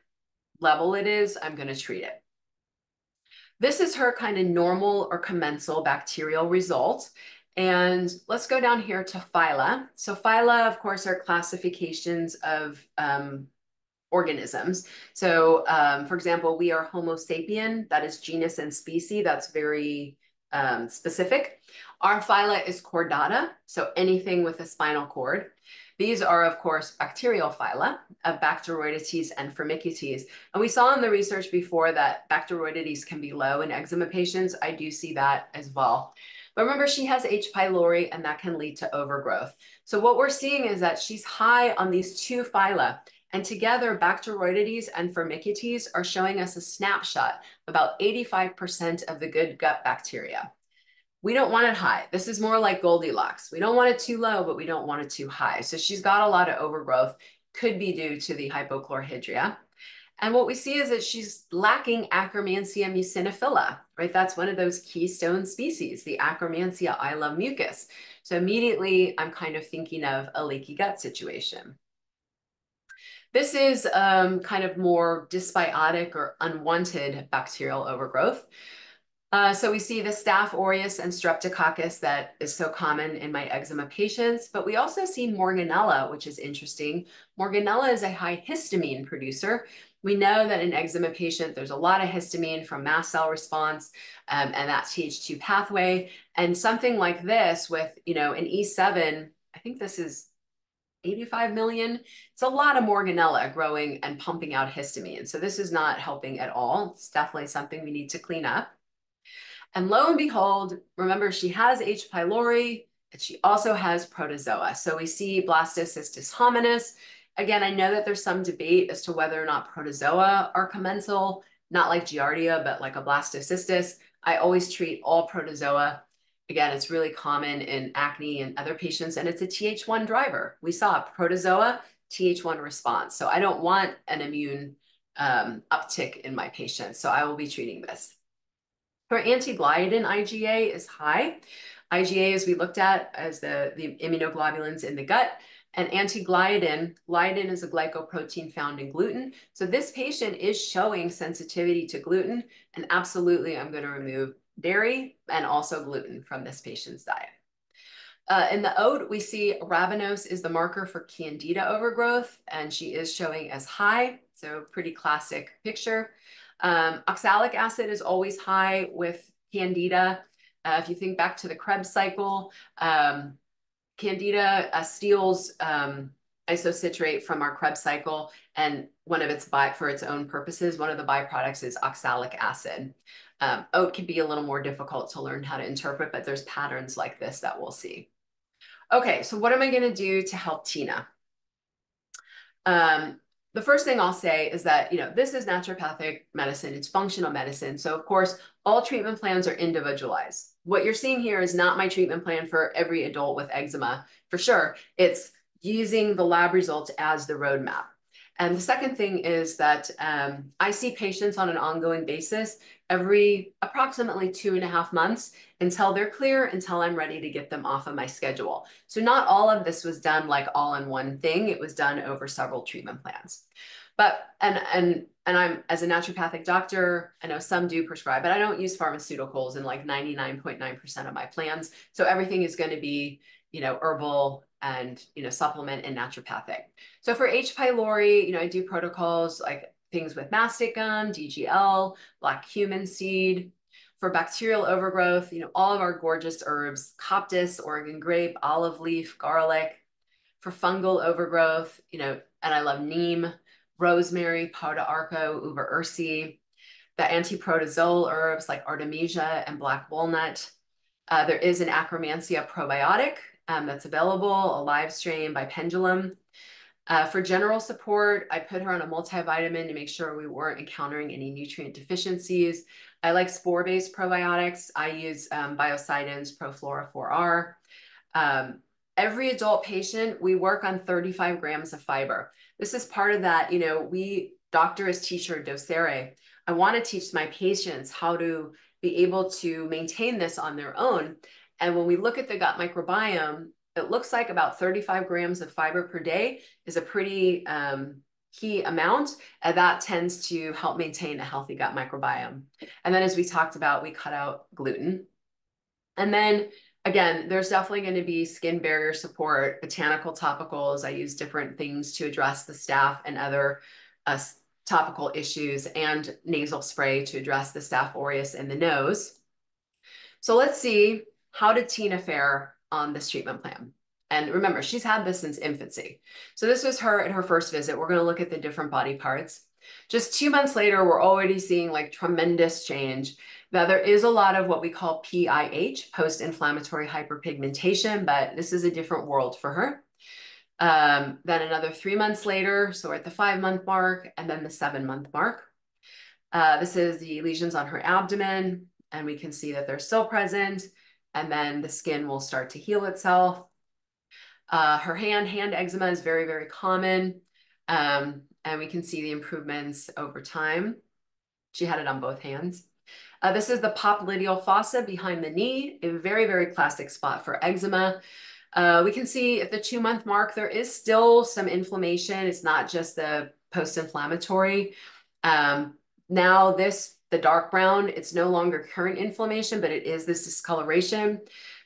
B: level it is, I'm going to treat it. This is her kind of normal or commensal bacterial result. And let's go down here to phyla. So phyla, of course, are classifications of um, organisms. So um, for example, we are Homo sapien, that is genus and species. That's very um, specific. Our phyla is chordata, so anything with a spinal cord. These are, of course, bacterial phyla of Bacteroidetes and Firmicutes. And we saw in the research before that Bacteroidetes can be low in eczema patients. I do see that as well. But remember, she has H. pylori, and that can lead to overgrowth. So what we're seeing is that she's high on these two phyla. And together, Bacteroidetes and Firmicutes are showing us a snapshot, about 85% of the good gut bacteria. We don't want it high. This is more like Goldilocks. We don't want it too low, but we don't want it too high. So she's got a lot of overgrowth, could be due to the hypochlorhydria. And what we see is that she's lacking Akkermansia muciniphila, right? That's one of those keystone species, the Akkermansia I love mucus. So immediately I'm kind of thinking of a leaky gut situation. This is um, kind of more dysbiotic or unwanted bacterial overgrowth. Uh, so we see the Staph aureus and Streptococcus that is so common in my eczema patients, but we also see Morganella, which is interesting. Morganella is a high histamine producer. We know that in eczema patient, there's a lot of histamine from mast cell response um, and that Th2 pathway. And something like this with, you know, an E7, I think this is 85 million. It's a lot of Morganella growing and pumping out histamine. So this is not helping at all. It's definitely something we need to clean up. And lo and behold, remember she has H. pylori, and she also has protozoa. So we see blastocystis hominis. Again, I know that there's some debate as to whether or not protozoa are commensal, not like Giardia, but like a blastocystis. I always treat all protozoa Again, it's really common in acne and other patients, and it's a Th1 driver. We saw protozoa, Th1 response. So I don't want an immune um, uptick in my patients, so I will be treating this. For anti-gliadin, IgA is high. IgA, as we looked at, as the, the immunoglobulins in the gut, and anti-gliadin, gliadin is a glycoprotein found in gluten. So this patient is showing sensitivity to gluten, and absolutely I'm going to remove dairy and also gluten from this patient's diet. Uh, in the OAT, we see arabinose is the marker for candida overgrowth, and she is showing as high, so pretty classic picture. Um, oxalic acid is always high with candida. Uh, if you think back to the Krebs cycle, um, candida uh, steals um, isocitrate from our Krebs cycle, and one of its by for its own purposes, one of the byproducts is oxalic acid. Um, OAT can be a little more difficult to learn how to interpret, but there's patterns like this that we'll see. Okay, so what am I going to do to help Tina? Um, the first thing I'll say is that, you know, this is naturopathic medicine, it's functional medicine. So of course, all treatment plans are individualized. What you're seeing here is not my treatment plan for every adult with eczema, for sure. It's using the lab results as the roadmap. And the second thing is that um, I see patients on an ongoing basis every approximately two and a half months until they're clear, until I'm ready to get them off of my schedule. So not all of this was done like all in one thing. It was done over several treatment plans. But, and, and, and I'm, as a naturopathic doctor, I know some do prescribe, but I don't use pharmaceuticals in like 99.9% of my plans. So everything is going to be, you know, herbal and, you know, supplement and naturopathic. So for H. pylori, you know, I do protocols like things with mastic gum, DGL, black cumin seed. For bacterial overgrowth, you know, all of our gorgeous herbs, coptis, Oregon grape, olive leaf, garlic. For fungal overgrowth, you know, and I love neem, rosemary, pau d'arco, uva ursi. The antiprotozoal herbs like artemisia and black walnut. Uh, there is an Akkermansia probiotic um, that's available, a live strain by Pendulum. Uh, for general support, I put her on a multivitamin to make sure we weren't encountering any nutrient deficiencies. I like spore-based probiotics. I use um, Biocidins Proflora 4R. Um, every adult patient, we work on 35 grams of fiber. This is part of that, you know, we, doctor as teacher docere. I want to teach my patients how to be able to maintain this on their own. And when we look at the gut microbiome, it looks like about 35 grams of fiber per day is a pretty um, key amount, and that tends to help maintain a healthy gut microbiome. And then, as we talked about, we cut out gluten. And then again, there's definitely going to be skin barrier support, botanical topicals. I use different things to address the staph and other uh, topical issues, and nasal spray to address the staph aureus in the nose. So let's see how did Tina fare on this treatment plan? And remember, she's had this since infancy. So this was her at her first visit. We're going to look at the different body parts. Just two months later, we're already seeing like tremendous change. Now, there is a lot of what we call PIH, post-inflammatory hyperpigmentation, but this is a different world for her. Um, then another three months later, so we're at the five-month mark, and then the seven-month mark. Uh, this is the lesions on her abdomen, and we can see that they're still present and then the skin will start to heal itself. Uh, her hand, hand eczema is very, very common. Um, and we can see the improvements over time. She had it on both hands. Uh, this is the popliteal fossa behind the knee, a very, very classic spot for eczema. Uh, we can see at the two month mark, there is still some inflammation. It's not just the post-inflammatory. Um, now this the dark brown, it's no longer current inflammation, but it is this discoloration.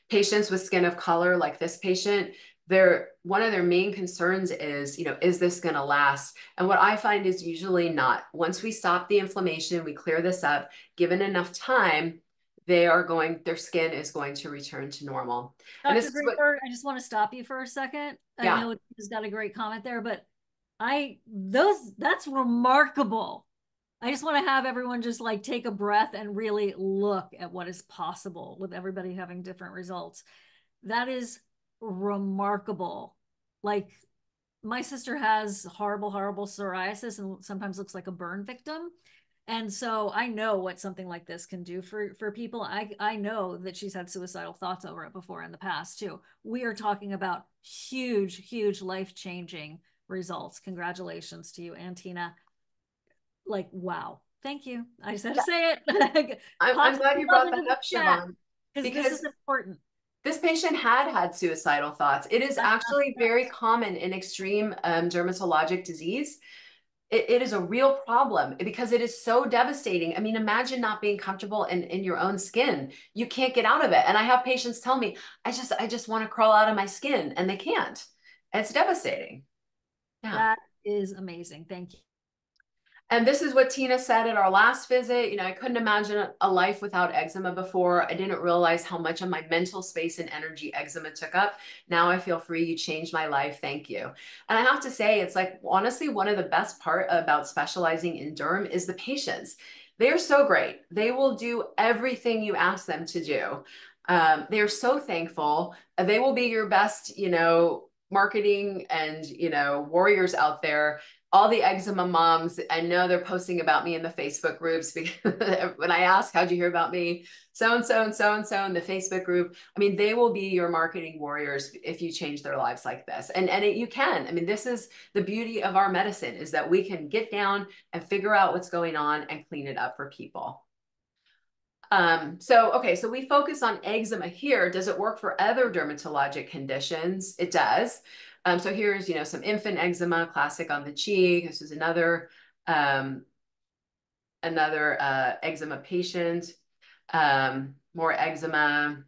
B: Patients with skin of color, like this patient, their one of their main concerns is, you know, is this going to last? And what I find is usually not. Once we stop the inflammation, we clear this up, given enough time, they are going, their skin is going to return to normal.
A: Dr. What, I just want to stop you for a second. Yeah. I know he's got a great comment there, but I those that's remarkable I just want to have everyone just like take a breath and really look at what is possible with everybody having different results. That is remarkable. Like my sister has horrible, horrible psoriasis and sometimes looks like a burn victim. And so I know what something like this can do for, for people. I, I know that she's had suicidal thoughts over it before in the past too. We are talking about huge, huge life changing results. Congratulations to you, and Tina like wow thank you i just had to say
B: it I'm, I'm, glad you brought that up Shivan
A: because this is important
B: this patient had had suicidal thoughts it is actually very common in extreme um, dermatologic disease it, it is a real problem because it is so devastating. I mean, imagine not being comfortable in, in your own skin. You can't get out of it. And I have patients tell me, I just, I just want to crawl out of my skin and they can't. And it's devastating.
A: Yeah. That is amazing. Thank you.
B: And this is what Tina said at our last visit. You know, I couldn't imagine a life without eczema before. I didn't realize how much of my mental space and energy eczema took up. Now I feel free. You changed my life. Thank you. And I have to say, it's like honestly, one of the best part about specializing in derm is the patients. They're so great. They will do everything you ask them to do. Um, they're so thankful. They will be your best, you know, marketing and you know warriors out there all the eczema moms, I know they're posting about me in the Facebook groups because when I ask, how'd you hear about me? So and so and so and so in the Facebook group. I mean, they will be your marketing warriors if you change their lives like this. And, and it, you can. I mean, this is the beauty of our medicine is that we can get down and figure out what's going on and clean it up for people. Um, so, okay, so we focus on eczema here. Does it work for other dermatologic conditions? It does. Um, so here's, you know, some infant eczema, classic on the cheek. This is another, um, another uh, eczema patient. Um, more eczema,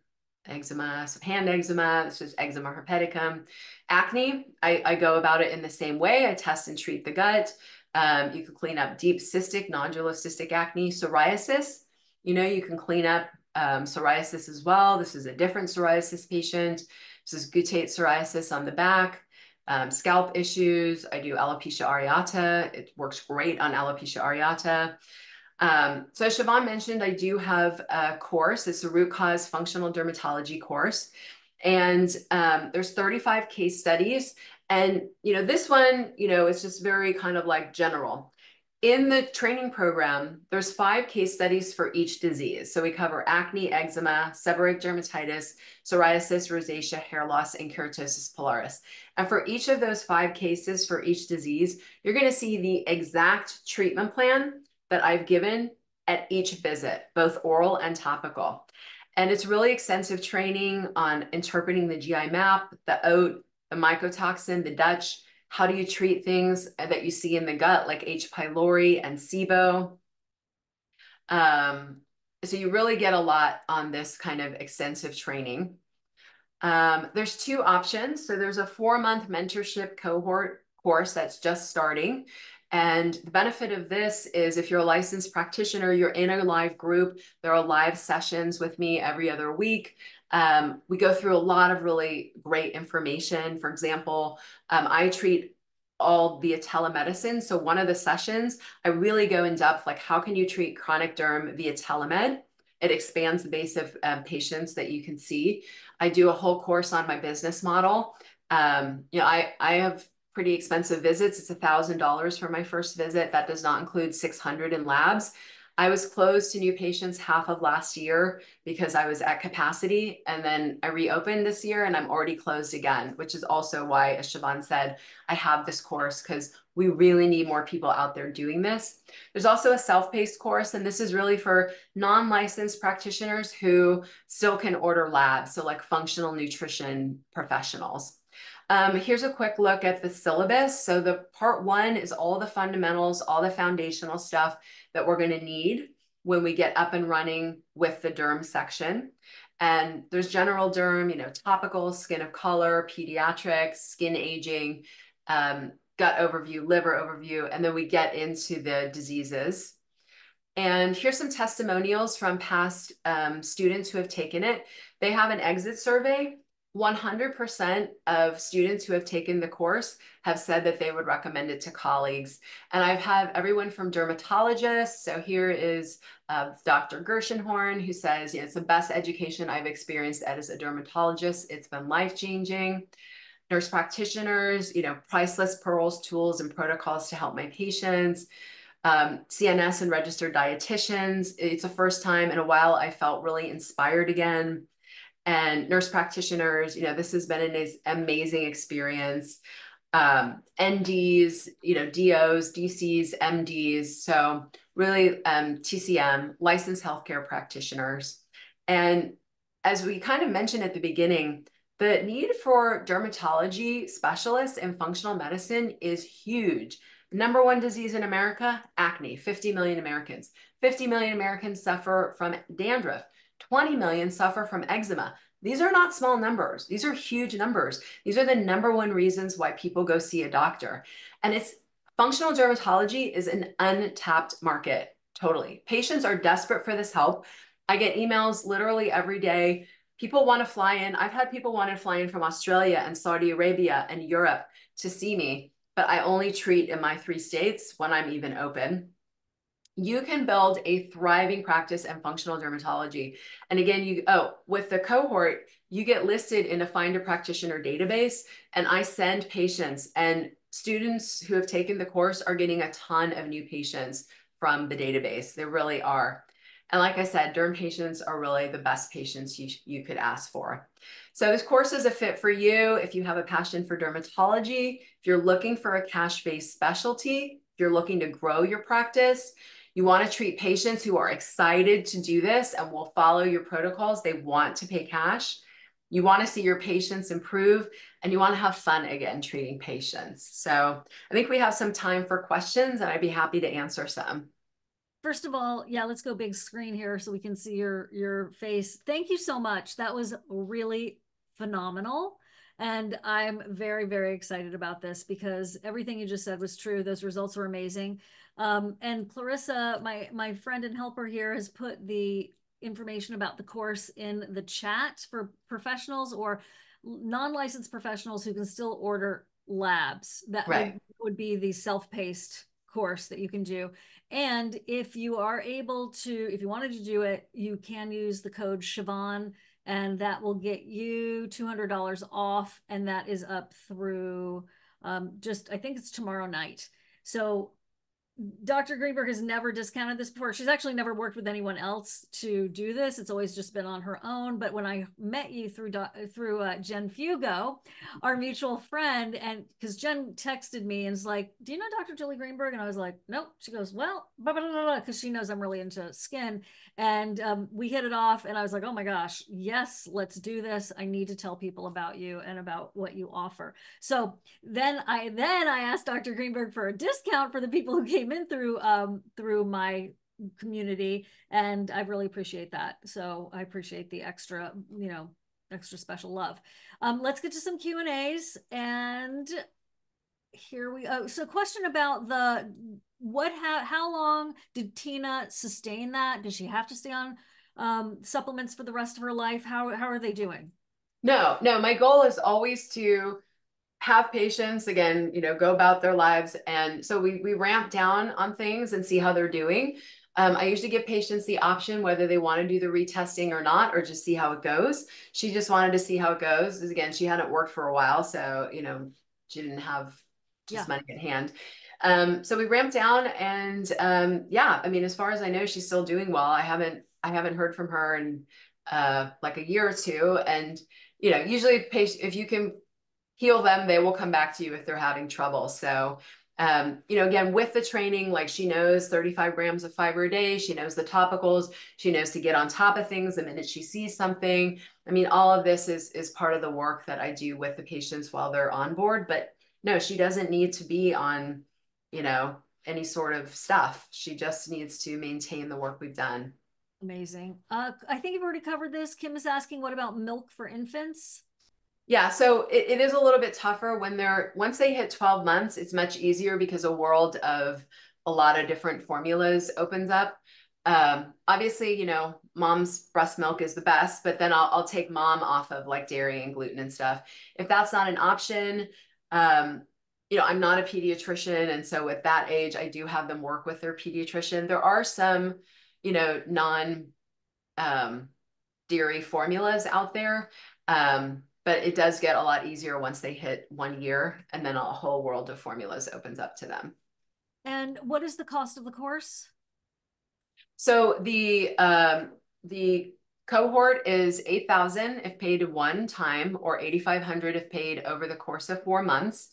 B: eczema, some hand eczema. This is eczema herpeticum. Acne, I, I go about it in the same way. I test and treat the gut. Um, you can clean up deep cystic, nodular cystic acne, psoriasis. You know, you can clean up um, psoriasis as well. This is a different psoriasis patient. This is guttate psoriasis on the back um, scalp issues. I do alopecia areata. It works great on alopecia areata. Um, so as Shivan mentioned, I do have a course. It's a root cause functional dermatology course. And um, there's 35 case studies. And, you know, this one, you know, it's just very kind of like general. In the training program, there's five case studies for each disease. So we cover acne, eczema, seborrheic dermatitis, psoriasis, rosacea, hair loss, and keratosis pilaris. And for each of those five cases for each disease, you're going to see the exact treatment plan that I've given at each visit, both oral and topical. And it's really extensive training on interpreting the GI map, the OAT, the mycotoxin, the Dutch, how do you treat things that you see in the gut, like H. pylori and SIBO? Um, so you really get a lot on this kind of extensive training. Um, there's two options. So there's a four-month mentorship cohort course that's just starting. And the benefit of this is if you're a licensed practitioner, you're in a live group. There are live sessions with me every other week. Um, we go through a lot of really great information. For example, um, I treat all via telemedicine. So one of the sessions, I really go in depth, like how can you treat chronic derm via telemed? It expands the base of um, patients that you can see. I do a whole course on my business model. Um, you know, I, I have pretty expensive visits. It's a thousand dollars for my first visit. That does not include 600 in labs. I was closed to new patients half of last year because I was at capacity. And then I reopened this year and I'm already closed again, which is also why, as Shivan said, I have this course because we really need more people out there doing this. There's also a self-paced course, and this is really for non-licensed practitioners who still can order labs, so like functional nutrition professionals. Um, here's a quick look at the syllabus. So the part one is all the fundamentals, all the foundational stuff that we're gonna need when we get up and running with the derm section. And there's general derm, you know, topical, skin of color, pediatrics, skin aging, um, gut overview, liver overview, and then we get into the diseases. And here's some testimonials from past um, students who have taken it. They have an exit survey 100% of students who have taken the course have said that they would recommend it to colleagues. And I've had everyone from dermatologists. So here is uh, Dr. Gershenhorn, who says, you know, it's the best education I've experienced as a dermatologist. It's been life-changing. Nurse practitioners, you know, priceless pearls, tools, and protocols to help my patients. Um, CNS and registered dietitians. It's the first time in a while I felt really inspired again and nurse practitioners. You know, this has been an amazing experience. Um, NDs, you know, DOs, DCs, MDs. So really um, TCM, licensed healthcare practitioners. And as we kind of mentioned at the beginning, the need for dermatology specialists in functional medicine is huge. Number one disease in America, acne, 50 million Americans. 50 million Americans suffer from dandruff. 20 million suffer from eczema. These are not small numbers. These are huge numbers. These are the number one reasons why people go see a doctor. And it's functional dermatology is an untapped market. Totally. Patients are desperate for this help. I get emails literally every day. People want to fly in. I've had people want to fly in from Australia and Saudi Arabia and Europe to see me, but I only treat in my three states when I'm even open you can build a thriving practice in functional dermatology. And again, you oh, with the cohort, you get listed in a find a practitioner database. And I send patients and students who have taken the course are getting a ton of new patients from the database. They really are. And like I said, derm patients are really the best patients you, you could ask for. So this course is a fit for you if you have a passion for dermatology, if you're looking for a cash-based specialty, if you're looking to grow your practice, you want to treat patients who are excited to do this and will follow your protocols. They want to pay cash. You want to see your patients improve and you want to have fun again treating patients. So I think we have some time for questions and I'd be happy to answer some.
A: First of all, yeah, let's go big screen here so we can see your your face. Thank you so much. That was really phenomenal. And I'm very, very excited about this because everything you just said was true. Those results were amazing. Um, and Clarissa, my my friend and helper here, has put the information about the course in the chat for professionals or non-licensed professionals who can still order labs. That right. would, be the self-paced course that you can do. And if you are able to, if you wanted to do it, you can use the code Shivan and that will get you $200 off. And that is up through um, just, I think it's tomorrow night. So Dr. Greenberg has never discounted this before. She's actually never worked with anyone else to do this. It's always just been on her own. But when I met you through through uh, Jen Fugo, our mutual friend, and because Jen texted me and was like, "Do you know Dr. Julie Greenberg?" And I was like, "Nope." She goes, "Well," because she knows I'm really into skin, and um, we hit it off. And I was like, "Oh my gosh, yes, let's do this. I need to tell people about you and about what you offer." So then I then I asked Dr. Greenberg for a discount for the people who came in through um, through my community, and I really appreciate that. So I appreciate the extra, you know, extra special love. Um, let's get to some Q and A's, and here we go. So, question about the what? How how long did Tina sustain that? Does she have to stay on um, supplements for the rest of her life? How how are they doing?
B: No, no. My goal is always to have patients again, you know, go about their lives. And so we, we ramp down on things and see how they're doing. Um, I usually give patients the option whether they want to do the retesting or not, or just see how it goes. She just wanted to see how it goes. Because again, she hadn't worked for a while. So, you know, she didn't have just yeah. money at hand. Um, so we ramped down and um, yeah, I mean, as far as I know, she's still doing well. I haven't, I haven't heard from her in uh, like a year or two. And, you know, usually patient, if you can heal them, they will come back to you if they're having trouble. So, um, you know, again, with the training, like she knows 35 grams of fiber a day, she knows the topicals, she knows to get on top of things the minute she sees something. I mean, all of this is is part of the work that I do with the patients while they're on board. But no, she doesn't need to be on, you know, any sort of stuff. She just needs to maintain the work we've done.
A: Amazing. Uh, I think you've already covered this. Kim is asking, what about milk for infants?
B: Yeah, so it, it is a little bit tougher when they're once they hit 12 months, it's much easier because a world of a lot of different formulas opens up. Um, obviously, you know, mom's breast milk is the best, but then I'll, I'll take mom off of like dairy and gluten and stuff. If that's not an option, um, you know, I'm not a pediatrician. And so at that age, I do have them work with their pediatrician. There are some, you know, non um, dairy formulas out there. Um, but it does get a lot easier once they hit one year and then a whole world of formulas opens up to them.
A: And what is the cost of the course?
B: So the um, the cohort is 8,000 if paid one time or 8,500 if paid over the course of four months.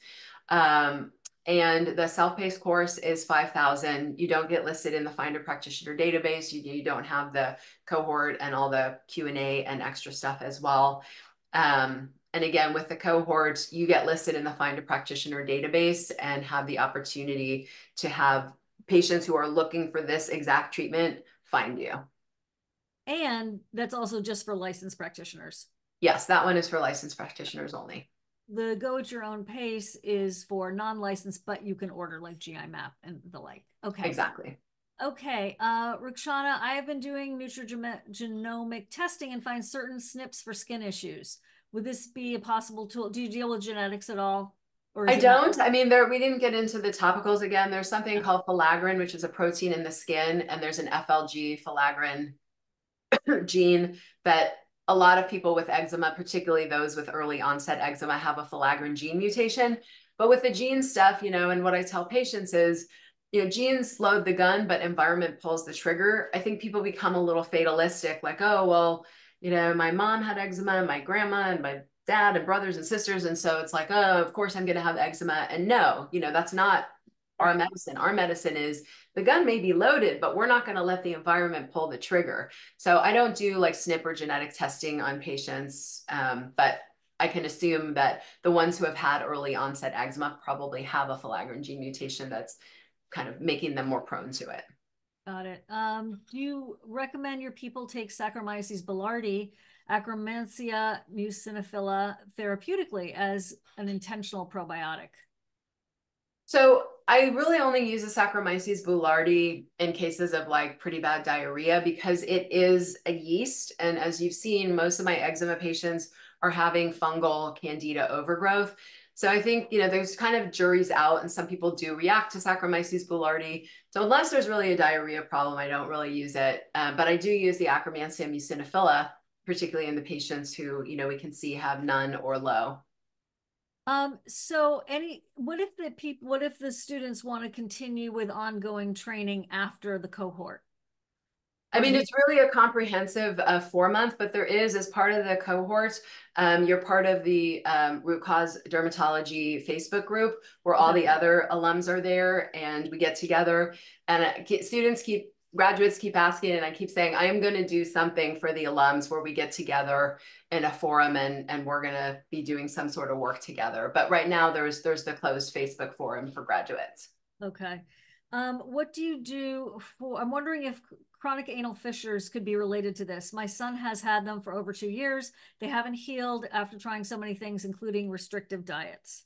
B: Um, and the self-paced course is 5,000. You don't get listed in the Find a Practitioner database. You, you don't have the cohort and all the Q&A and extra stuff as well. Um, And again, with the cohort, you get listed in the Find a Practitioner database and have the opportunity to have patients who are looking for this exact treatment find you.
A: And that's also just for licensed practitioners.
B: Yes, that one is for licensed practitioners only.
A: The go at your own pace is for non-licensed, but you can order like GI map and the like. Okay.
B: Exactly.
A: Okay, uh, Rukshana, I have been doing nutrigenomic testing and find certain SNPs for skin issues. Would this be a possible tool? Do you deal with genetics at all?
B: I don't. I mean, there we didn't get into the topicals again. There's something called filaggrin, which is a protein in the skin, and there's an FLG filaggrin gene that a lot of people with eczema, particularly those with early onset eczema, have a filaggrin gene mutation. But with the gene stuff, you know, and what I tell patients is, you know, genes load the gun, but environment pulls the trigger. I think people become a little fatalistic, like, oh, well, you know, my mom had eczema, my grandma and my dad and brothers and sisters. And so it's like, oh, of course I'm going to have eczema. And no, you know, that's not our medicine. Our medicine is the gun may be loaded, but we're not going to let the environment pull the trigger. So I don't do like SNP or genetic testing on patients, um, but I can assume that the ones who have had early onset eczema probably have a filaggrin gene mutation that's kind of making them more prone to it.
A: Got it. Um, do you recommend your people take Saccharomyces boulardii, Akkermansia muciniphila therapeutically as an intentional probiotic?
B: So I really only use the Saccharomyces boulardii in cases of like pretty bad diarrhea because it is a yeast. And as you've seen, most of my eczema patients are having fungal candida overgrowth. So I think, you know, there's kind of juries out and some people do react to Saccharomyces boulardii. So unless there's really a diarrhea problem, I don't really use it. Uh, but I do use the Akkermansia muciniphila, particularly in the patients who, you know, we can see have none or low.
A: Um, so any, what if the people, what if the students want to continue with ongoing training after the cohort?
B: I mean, it's really a comprehensive uh, four month, but there is, as part of the cohort, um, you're part of the um, root cause dermatology Facebook group where all the other alums are there and we get together and uh, students keep, graduates keep asking and I keep saying, I am going to do something for the alums where we get together in a forum and, and we're going to be doing some sort of work together. But right now there's, there's the closed Facebook forum for graduates.
A: Okay. Um, what do you do for, I'm wondering if chronic anal fissures could be related to this. My son has had them for over two years. They haven't healed after trying so many things, including restrictive diets.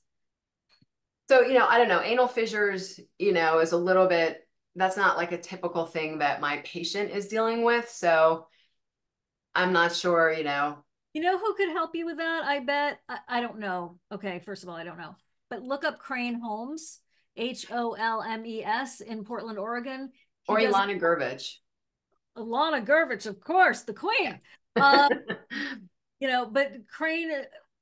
B: So, you know, I don't know, anal fissures, you know, is a little bit, that's not like a typical thing that my patient is dealing with. So I'm not sure, you know.
A: You know who could help you with that? I bet. I, I don't know. Okay, first of all, I don't know. But look up Crane Holmes, H O L M E S in Portland, Oregon.
B: He or Ilana Gurvich.
A: Ilana Gurvich, of course, the queen. Um, you know, but Crane,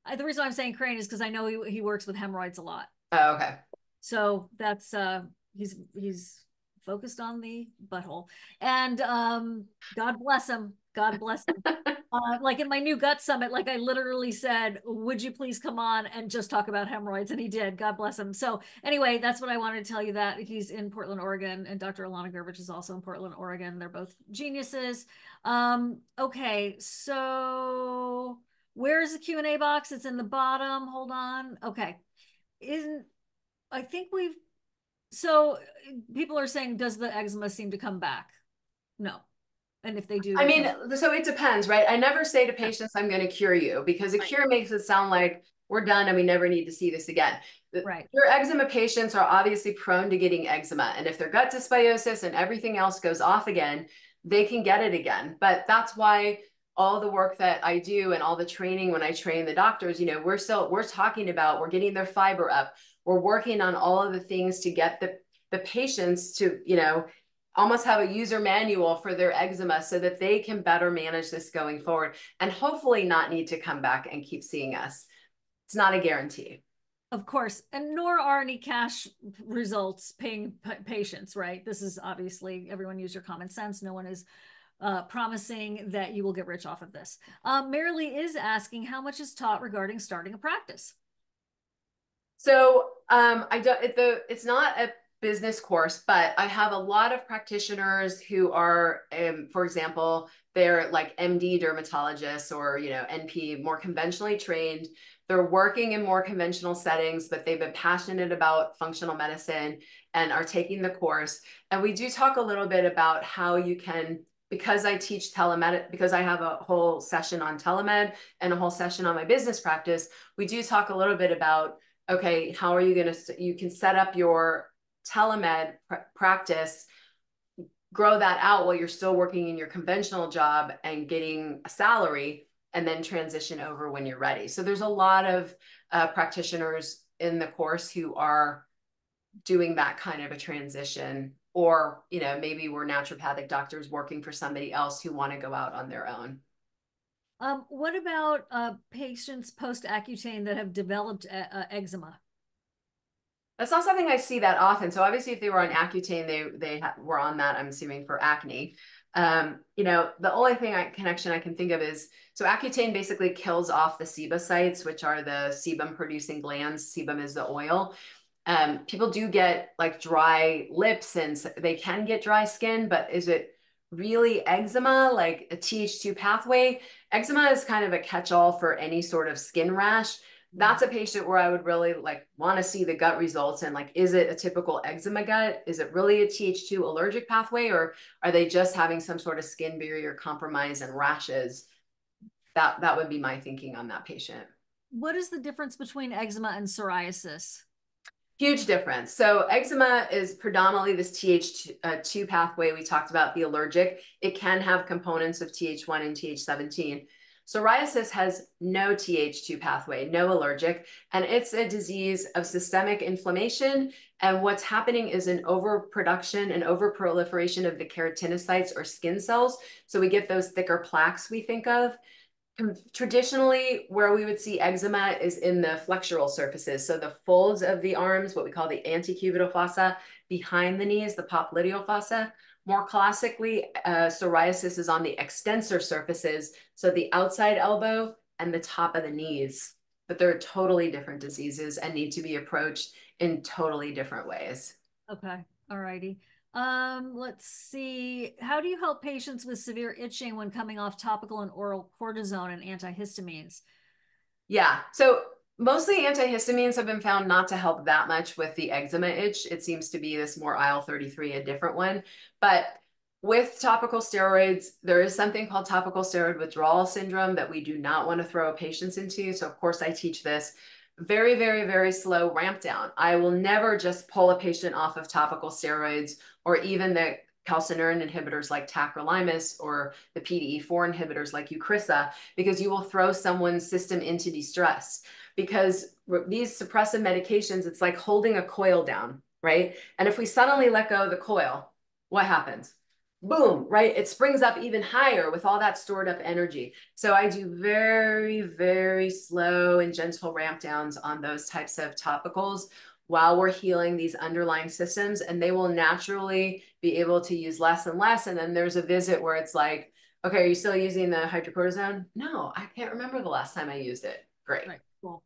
A: uh, the reason I'm saying Crane is because I know he, he works with hemorrhoids a lot.
B: Oh, okay.
A: So that's uh he's he's focused on the butthole. And um God bless him. God bless him. uh, like in my new gut summit, like I literally said, would you please come on and just talk about hemorrhoids? And he did. God bless him. So anyway, that's what I wanted to tell you that he's in Portland, Oregon, and Dr. Ilana Gurvich is also in Portland, Oregon. They're both geniuses. Um, okay, so where's the Q&A box? It's in the bottom. Hold on. Okay. Isn't I think we've so people are saying, does the eczema seem to come back? No. And if they do,
B: I mean, so it depends, right? I never say to patients, I'm going to cure you because a right. cure makes it sound like we're done and we never need to see this again.
A: Right.
B: Your eczema patients are obviously prone to getting eczema. And if their gut dysbiosis and everything else goes off again, they can get it again. But that's why all the work that I do and all the training when I train the doctors, you know, we're still, we're talking about, we're getting their fiber up. We're working on all of the things to get the, the patients to, you know, almost have a user manual for their eczema so that they can better manage this going forward and hopefully not need to come back and keep seeing us. It's not a guarantee.
A: Of course, and nor are any cash results paying patients, right? This is obviously everyone use your common sense. No one is uh, promising that you will get rich off of this. Um, Marilee is asking how much is taught regarding starting a practice.
B: So um, I don't. It, the it's not a business course, but I have a lot of practitioners who are, um, for example, they're like MD dermatologists or, you know, NP, more conventionally trained, they're working in more conventional settings, but they've been passionate about functional medicine and are taking the course. And we do talk a little bit about how you can, because I teach telemed, because I have a whole session on telemed and a whole session on my business practice, we do talk a little bit about, okay, how are you going to, you can set up your telemed pr practice grow that out while you're still working in your conventional job and getting a salary and then transition over when you're ready. So there's a lot of uh, practitioners in the course who are doing that kind of a transition or you know maybe we're naturopathic doctors working for somebody else who want to go out on their own
A: um, what about uh, patients post accutane that have developed uh, eczema
B: that's not something I see that often. So obviously, if they were on Accutane, they they were on that. I'm assuming for acne. Um, you know, the only thing I connection I can think of is so Accutane basically kills off the sebocytes, which are the sebum producing glands. Sebum is the oil. Um, people do get like dry lips and they can get dry skin, but is it really eczema, like a Th2 pathway? Eczema is kind of a catch all for any sort of skin rash that's a patient where I would really like want to see the gut results and like, is it a typical eczema gut? Is it really a Th2 allergic pathway or are they just having some sort of skin barrier compromise and rashes? That, that would be my thinking on that patient.
A: What is the difference between eczema and psoriasis?
B: Huge difference. So eczema is predominantly this Th2 uh, pathway we talked about, the allergic. It can have components of Th1 and Th17. Psoriasis has no Th2 pathway, no allergic, and it's a disease of systemic inflammation. And what's happening is an overproduction and overproliferation of the keratinocytes or skin cells. So we get those thicker plaques we think of. Traditionally, where we would see eczema is in the flexural surfaces. So the folds of the arms, what we call the antecubital fossa, behind the knees, the popliteal fossa. More classically, uh, psoriasis is on the extensor surfaces, so the outside elbow and the top of the knees. But they're totally different diseases and need to be approached in totally different ways.
A: Okay, all righty. Um, let's see. How do you help patients with severe itching when coming off topical and oral cortisone and antihistamines?
B: Yeah, so Mostly antihistamines have been found not to help that much with the eczema itch. It seems to be this more IL-33, a different one. But with topical steroids, there is something called topical steroid withdrawal syndrome that we do not want to throw patients into. So of course I teach this very, very, very slow ramp down. I will never just pull a patient off of topical steroids or even the calcineurin inhibitors like tacrolimus or the PDE4 inhibitors like Eucrisa, because you will throw someone's system into distress. Because these suppressive medications, it's like holding a coil down, right? And if we suddenly let go of the coil, what happens? Boom, right? It springs up even higher with all that stored up energy. So I do very, very slow and gentle ramp downs on those types of topicals while we're healing these underlying systems and they will naturally be able to use less and less and then there's a visit where it's like okay are you still using the hydrocortisone no i can't remember the last time i used it great
A: right cool.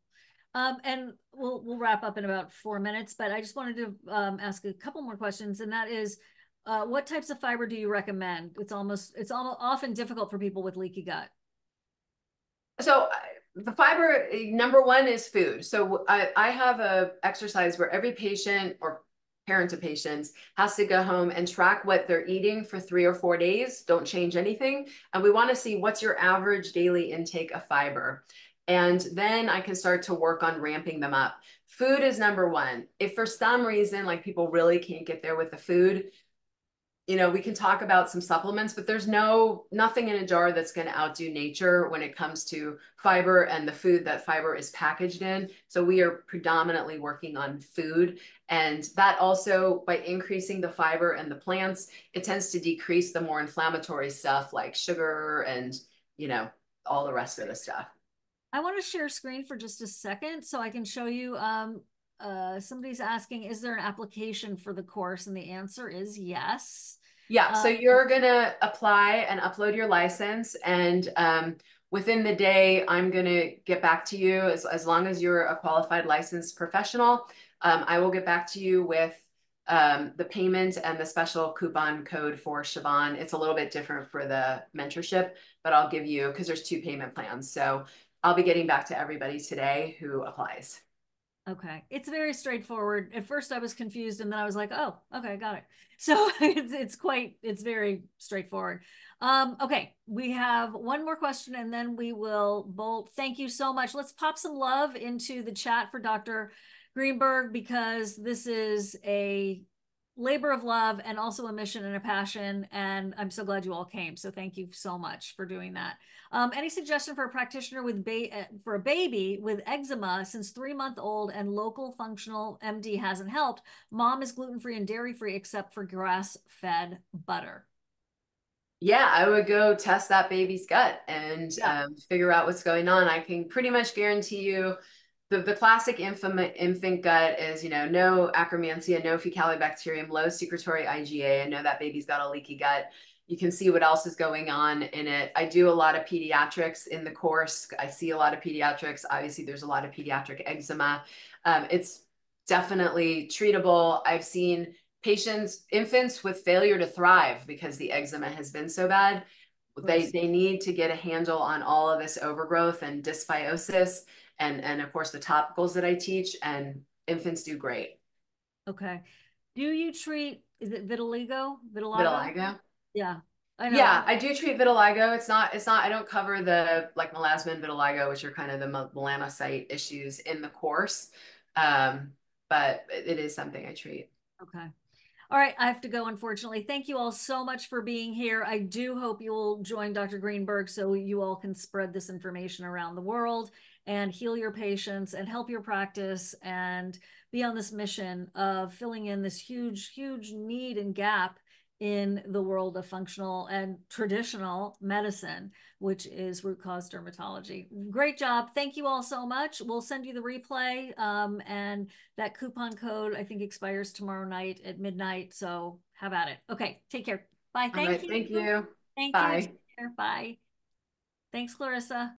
A: Um, and we'll we'll wrap up in about four minutes but i just wanted to um, ask a couple more questions and that is uh, what types of fiber do you recommend? It's almost it's almost often difficult for people with leaky gut.
B: So the fiber number one is food. So i, I have a exercise where every patient or parent of patients has to go home and track what they're eating for three or four days. Don't change anything. And we want to see what's your average daily intake of fiber and then i can start to work on ramping them up food is number one if for some reason like people really can't get there with the food you know, we can talk about some supplements, but there's no nothing in a jar that's going to outdo nature when it comes to fiber and the food that fiber is packaged in. So we are predominantly working on food. And that also, by increasing the fiber and the plants, it tends to decrease the more inflammatory stuff like sugar and, you know, all the rest of the stuff.
A: I want to share screen for just a second so I can show you um, uh, somebody's asking, is there an application for the course? And the answer is yes.
B: Yeah. So um, you're going to apply and upload your license. And um, within the day, I'm going to get back to you as, as long as you're a qualified licensed professional. Um, I will get back to you with um, the payment and the special coupon code for Shivan. It's a little bit different for the mentorship, but I'll give you because there's two payment plans. So I'll be getting back to everybody today who applies.
A: Okay. It's very straightforward. At first I was confused and then I was like, oh, okay, got it. So it's it's quite it's very straightforward. Um, okay, we have one more question and then we will bolt. Thank you so much. Let's pop some love into the chat for Dr. Greenberg because this is a labor of love and also a mission and a passion. And I'm so glad you all came. So thank you so much for doing that. Um, any suggestion for a practitioner with ba- uh, for a baby with eczema since three month old and local functional MD hasn't helped? Mom is gluten free and dairy free except for grass fed butter.
B: Yeah, I would go test that baby's gut and yeah. um, figure out what's going on. I can pretty much guarantee you the, the classic infant, infant gut is, you know, no Akkermansia, no faecalibacterium, low secretory IgA. I know that baby's got a leaky gut. You can see what else is going on in it. I do a lot of pediatrics in the course. I see a lot of pediatrics. Obviously, there's a lot of pediatric eczema. Um, it's definitely treatable. I've seen patients, infants with failure to thrive because the eczema has been so bad. They, they need to get a handle on all of this overgrowth and dysbiosis and and of course the topicals that I teach and infants do great.
A: Okay. Do you treat is it vitiligo?
B: Vitiligo? Vitiligo?
A: Yeah.
B: I know. Yeah, I do treat vitiligo. It's not, it's not, I don't cover the like melasma and vitiligo, which are kind of the melanocyte issues in the course. Um, but it is something I treat.
A: Okay. All right, I have to go, unfortunately. Thank you all so much for being here. I do hope you will join Dr. Greenberg so you all can spread this information around the world and heal your patients and help your practice and be on this mission of filling in this huge, huge need and gap in the world of functional and traditional medicine, which is root cause dermatology. Great job. Thank you all so much. We'll send you the replay. Um, and that coupon code, I think, expires tomorrow night at midnight. So have at it. Okay. Take care. Bye.
B: Thank right, you. Thank you.
A: Thank
B: Bye.
A: you. Bye. Thanks, Clarissa.